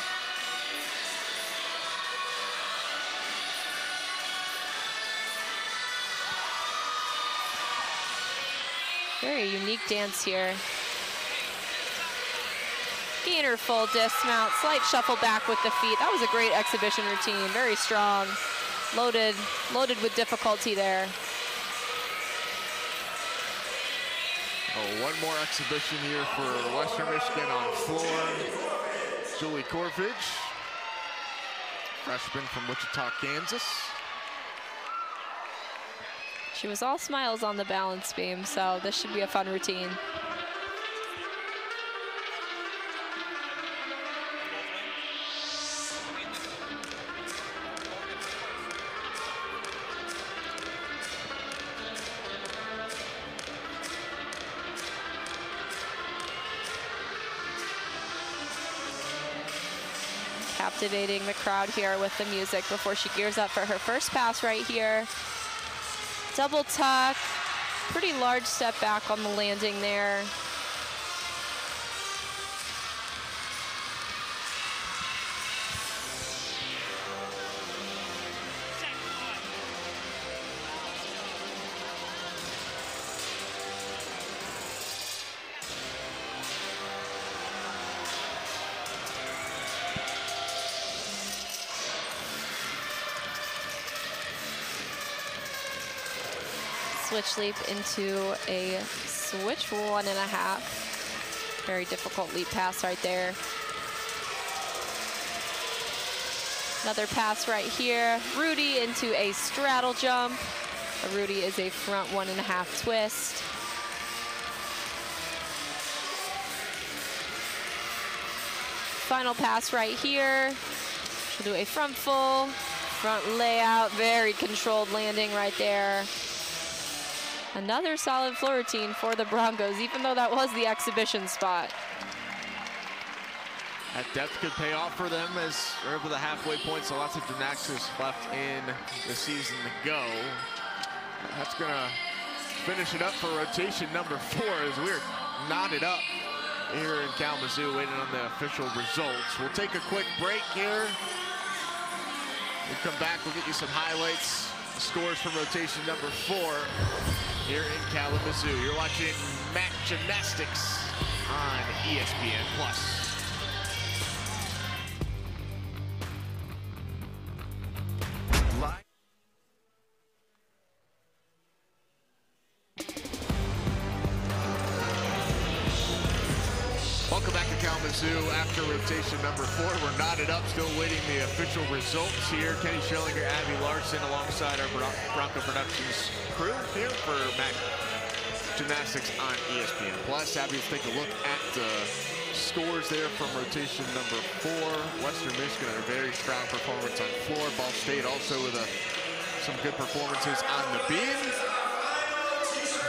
Very unique dance here. Gainer full dismount, slight shuffle back with the feet. That was a great exhibition routine, very strong. Loaded, loaded with difficulty there. Oh, one more exhibition here for Western Michigan on floor. Julie Corfage, freshman from Wichita, Kansas. She was all smiles on the balance beam, so this should be a fun routine. Captivating the crowd here with the music before she gears up for her first pass right here. Double tuck, pretty large step back on the landing there. Leap into a switch one and a half. Very difficult leap pass right there. Another pass right here. Rudy into a straddle jump. Rudy is a front one and a half twist. Final pass right here. She'll do a front full, front layout, very controlled landing right there. Another solid floor routine for the Broncos, even though that was the exhibition spot. That depth could pay off for them as they're over the halfway point, so lots of gymnastics left in the season to go. That's gonna finish it up for rotation number four as we're knotted up here in Kalamazoo waiting on the official results. We'll take a quick break here. We'll come back, we'll get you some highlights, scores from rotation number four here in Kalamazoo. You're watching MAC Gymnastics on ESPN Plus. Rotation number four. We're knotted up, still waiting the official results here. Kenny Schillinger, Abby Larson alongside our Bronco Productions crew here for MAC Gymnastics on ESPN Plus. Abby, let's take a look at the scores there from rotation number four. Western Michigan a very strong performance on floor. Ball State also with a, some good performances on the beam.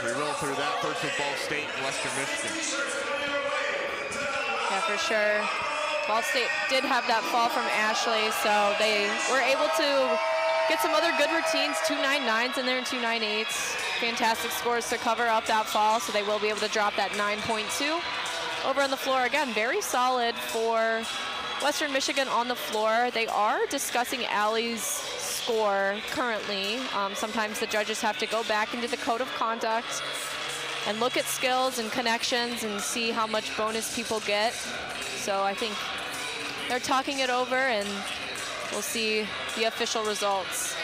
We roll through that first with Ball State and Western Michigan. Yeah, for sure. Ball State did have that fall from Ashley, so they were able to get some other good routines, two nine nines in there and two nine eights. Fantastic scores to cover up that fall, so they will be able to drop that 9.2. Over on the floor, again, very solid for Western Michigan on the floor. They are discussing Allie's score currently. Um, sometimes the judges have to go back into the code of conduct and look at skills and connections and see how much bonus people get. So I think they're talking it over and we'll see the official results.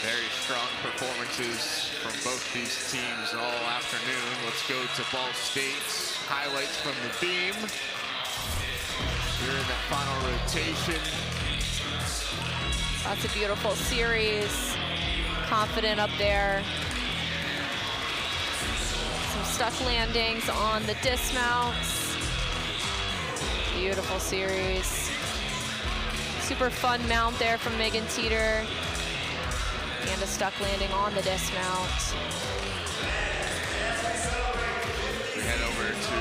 Very strong performances from both these teams all afternoon. Let's go to Ball State's highlights from the beam. Here in the final rotation. That's a beautiful series confident up there. Some stuck landings on the dismounts. Beautiful series. Super fun mount there from Megan Teeter. And a stuck landing on the dismount. We head over to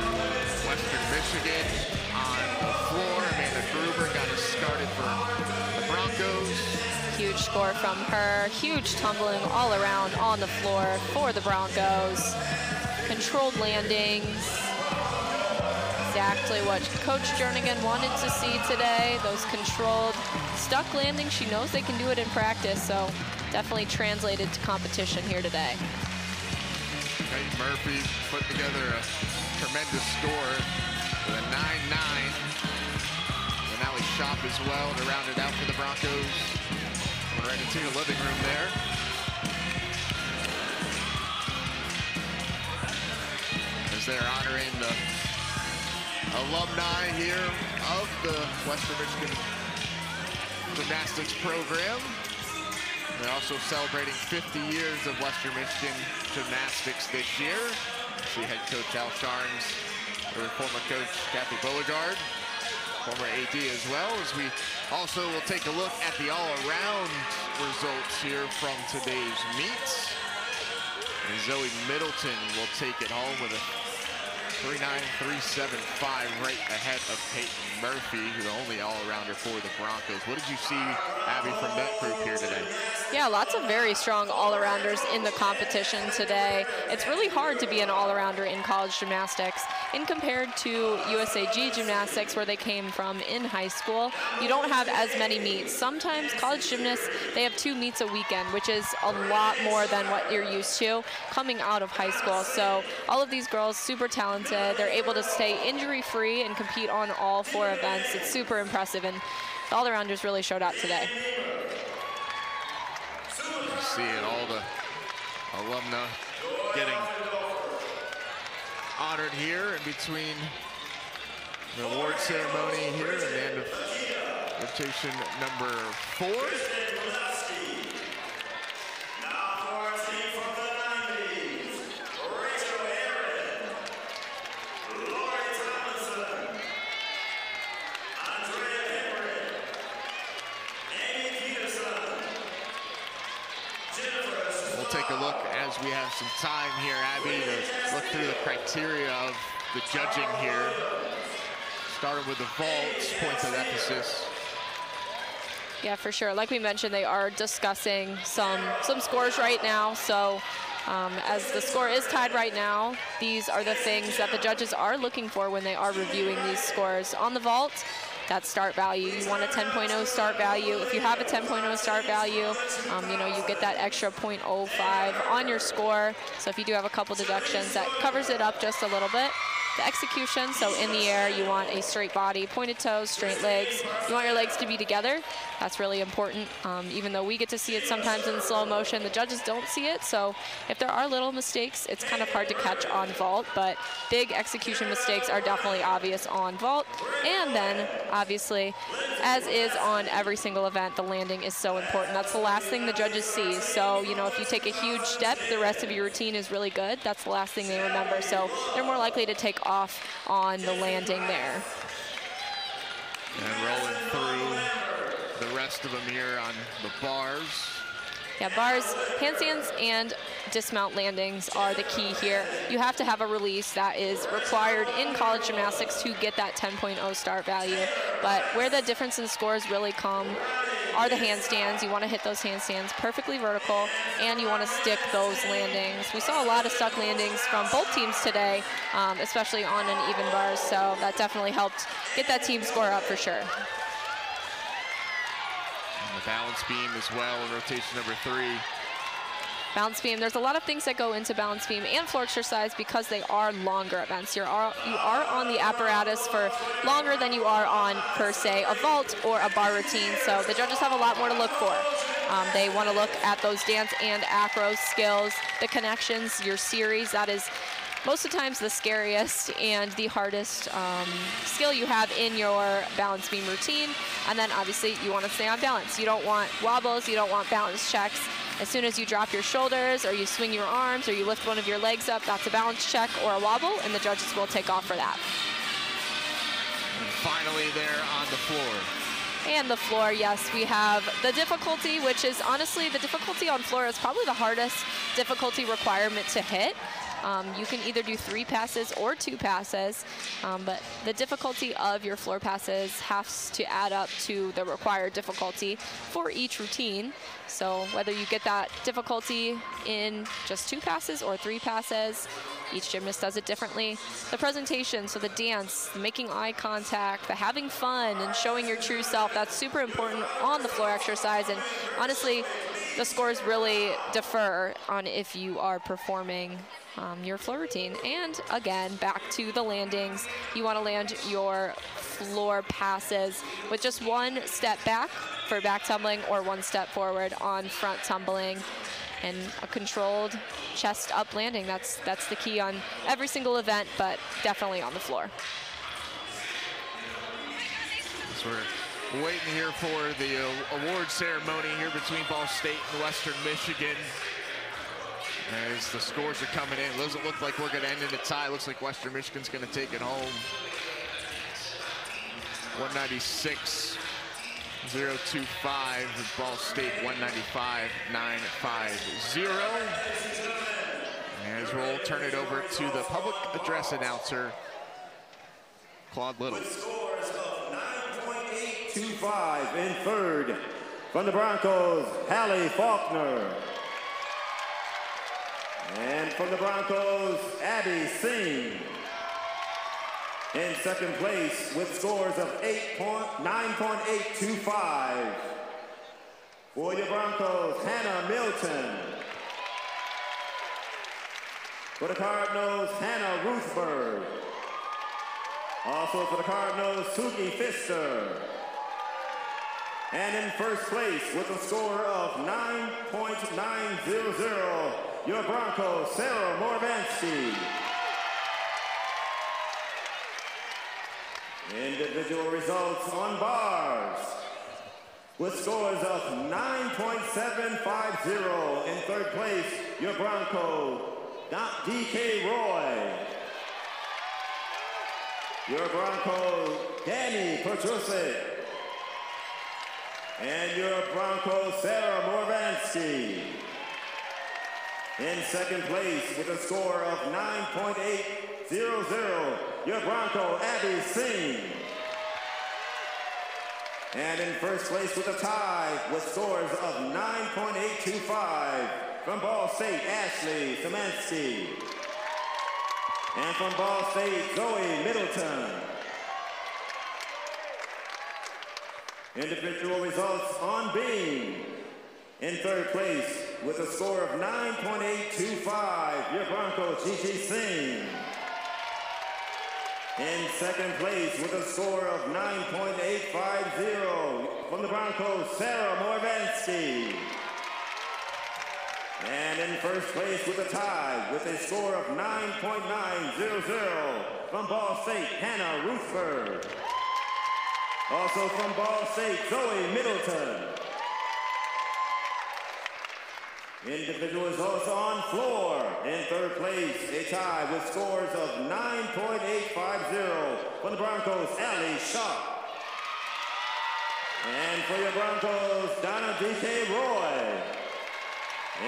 Western Michigan on the floor. Amanda Gruber got us started for the Broncos huge score from her. Huge tumbling all around on the floor for the Broncos. Controlled landings. Exactly what Coach Jernigan wanted to see today. Those controlled stuck landings. She knows they can do it in practice, so definitely translated to competition here today. Kate Murphy put together a tremendous score with a 9-9. And now we shop as well to round it out for the Broncos right into the living room there. As they're honoring the alumni here of the Western Michigan Gymnastics program. They're also celebrating 50 years of Western Michigan Gymnastics this year. See head coach Al Sharns, former coach Kathy Beauregard, former AD as well, as we also will take a look at the all-around results here from today's meets. And Zoe Middleton will take it home with a 39375 right ahead of Payton Murphy, the only all-arounder for the Broncos. What did you see, Abby, from that group here today? Yeah, lots of very strong all-arounders in the competition today. It's really hard to be an all-arounder in college gymnastics. In compared to USAG gymnastics, where they came from in high school, you don't have as many meets. Sometimes college gymnasts, they have two meets a weekend, which is a lot more than what you're used to coming out of high school. So all of these girls, super talented, they're able to stay injury-free and compete on all four events. It's super impressive, and all the all-arounders really showed out today. You see all the alumni getting honored here in between the award ceremony here and the end of rotation number four. We have some time here, Abby, to look through the criteria of the judging here. Starting with the vaults, points of emphasis. Yeah, for sure. Like we mentioned, they are discussing some some scores right now. So um, as the score is tied right now, these are the things that the judges are looking for when they are reviewing these scores. On the vault, that start value. You want a 10.0 start value. If you have a 10.0 start value, um, you know, you get that extra 0.05 on your score. So if you do have a couple deductions, that covers it up just a little bit. Execution. So in the air, you want a straight body, pointed toes, straight legs. You want your legs to be together. That's really important. Um, even though we get to see it sometimes in slow motion, the judges don't see it. So if there are little mistakes, it's kind of hard to catch on vault, but big execution mistakes are definitely obvious on vault. And then, obviously, as is on every single event, the landing is so important. That's the last thing the judges see. So, you know, if you take a huge step, the rest of your routine is really good. That's the last thing they remember. So they're more likely to take off on the landing there. And rolling through the rest of them here on the bars. Yeah, bars, handstands, and dismount landings are the key here. You have to have a release that is required in college gymnastics to get that 10.0 start value. But where the difference in scores really come are the handstands. You want to hit those handstands perfectly vertical, and you want to stick those landings. We saw a lot of stuck landings from both teams today, um, especially on an even bars, so that definitely helped get that team score up for sure. The balance beam as well in rotation number three. Balance beam, there's a lot of things that go into balance beam and floor exercise because they are longer events. You're are, you are on the apparatus for longer than you are on, per se, a vault or a bar routine. So the judges have a lot more to look for. Um, they want to look at those dance and acro skills, the connections, your series. That is most of the times the scariest and the hardest um, skill you have in your balance beam routine. And then obviously you want to stay on balance. You don't want wobbles, you don't want balance checks. As soon as you drop your shoulders or you swing your arms or you lift one of your legs up, that's a balance check or a wobble, and the judges will take off for that. And finally there on the floor. And the floor, yes, we have the difficulty, which is honestly the difficulty on floor is probably the hardest difficulty requirement to hit. Um, you can either do three passes or two passes, um, but the difficulty of your floor passes has to add up to the required difficulty for each routine. So whether you get that difficulty in just two passes or three passes, each gymnast does it differently. The presentation, so the dance, the making eye contact, the having fun and showing your true self, that's super important on the floor exercise. And honestly, the scores really defer on if you are performing um, your floor routine. And again, back to the landings. You want to land your floor passes with just one step back for back tumbling or one step forward on front tumbling and a controlled chest up landing. That's, that's the key on every single event, but definitely on the floor. Waiting here for the uh, award ceremony here between Ball State and Western Michigan. As the scores are coming in, it doesn't look like we're going to end in a tie. Looks like Western Michigan's going to take it home. 196 025 Ball State 195 950. As we'll turn it over to the public address announcer, Claude Little. 9.825 in third from the Broncos, Hallie Faulkner. And from the Broncos, Abby Singh. In second place with scores of 9.825. For the Broncos, Hannah Milton. For the Cardinals, Hannah Ruthberg. Also for the Cardinals, Suki Pfister. And in first place with a score of 9.900, your Bronco, Sarah Moravansky. Individual results on bars with scores of 9.750 in third place, your Bronco, DK Roy. Your Bronco, Danny Petrusik. And your Bronco, Sarah Moravansky. In second place with a score of 9.800, your Bronco, Abby Singh. And in first place with a tie with scores of 9.825 from Ball State, Ashley Szymanski. And from Ball State, Zoe Middleton. Individual results on beam. In third place with a score of 9.825, your Bronco, Gigi Singh. In second place with a score of 9.850 from the Broncos, Sarah Moravansky. And in first place with a tie with a score of 9.900 from Ball State, Hannah Ruthberg. Also from Ball State, Zoe Middleton. Individuals also on floor. In third place, a tie with scores of 9.850 from the Broncos, Allie Shaw. And for your Broncos, Donna D.K. Roy.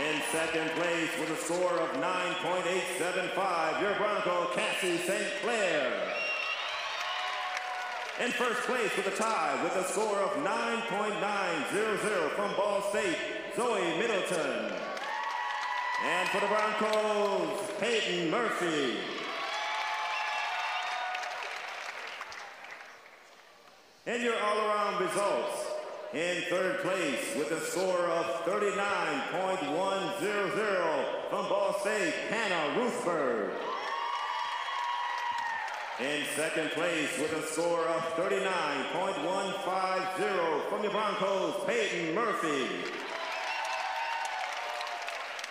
In second place with a score of 9.875, your Bronco, Cassie St. Clair. In first place with a tie with a score of 9.900 from Ball State, Zoe Middleton. And for the Broncos, Payton Murphy. And your all-around results. In third place with a score of 39.100 from Ball State, Hannah Ruthberg. In second place with a score of 39.150 from the Broncos, Payton Murphy.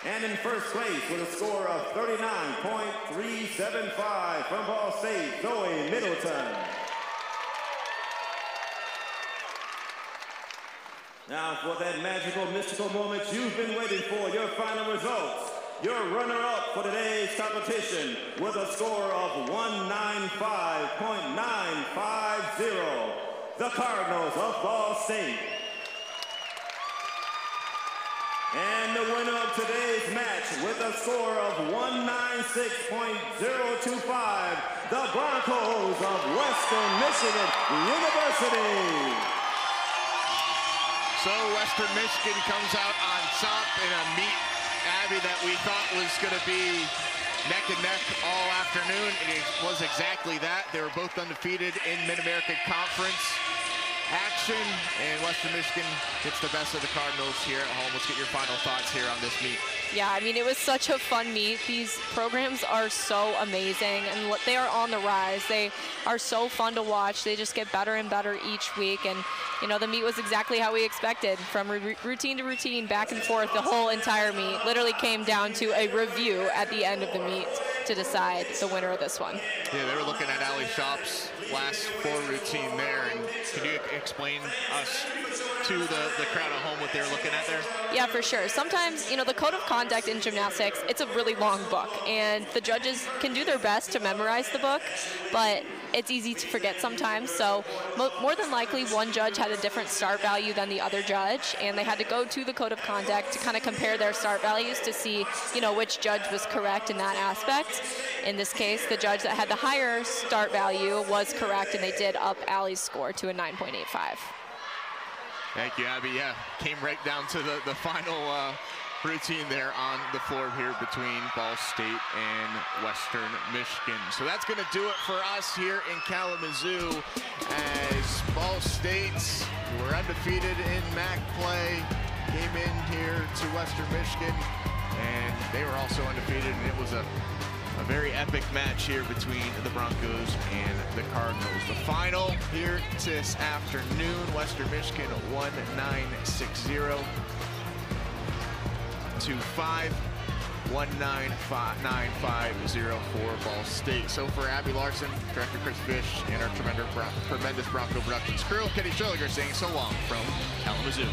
And in first place with a score of 39.375 from Ball State, Zoe Middleton. Now for that magical, mystical moment you've been waiting for, your final results. Your runner-up for today's competition with a score of 195.950, the Cardinals of Ball State. And the winner of today's match with a score of 196.025, the Broncos of Western Michigan University. So Western Michigan comes out on top in a meet, Abby, that we thought was going to be neck and neck all afternoon. It was exactly that. They were both undefeated in Mid-American Conference action, and Western Michigan gets the best of the Cardinals here at home. Let's get your final thoughts here on this meet. Yeah, I mean, it was such a fun meet. These programs are so amazing, and they are on the rise. They are so fun to watch. They just get better and better each week, and, you know, the meet was exactly how we expected. From routine to routine, back and forth, the whole entire meet literally came down to a review at the end of the meet to decide the winner of this one. Yeah, they were looking at Ali Shaposh's last four routine there, and can you explain us to the, the crowd at home what they're looking at there? Yeah, for sure. Sometimes, you know, the code of conduct in gymnastics, it's a really long book, and the judges can do their best to memorize the book, but it's easy to forget sometimes. So mo more than likely, one judge had a different start value than the other judge, and they had to go to the code of conduct to kind of compare their start values to see, you know, which judge was correct in that aspect. In this case, the judge that had the higher start value was correct, and they did up Allie's score to a 9.85. Thank you, Abby. Yeah, came right down to the, the final uh, routine there on the floor here between Ball State and Western Michigan. So that's going to do it for us here in Kalamazoo as Ball State were undefeated in MAC play, came in here to Western Michigan, and they were also undefeated, and it was a a very epic match here between the Broncos and the Cardinals. The final here this afternoon, Western Michigan 1960 to 5. 1959504 Ball State. So for Abby Larson, Director Chris Fish, and our tremendous, tremendous Bronco Productions crew, Kenny Schillinger saying so long from Kalamazoo.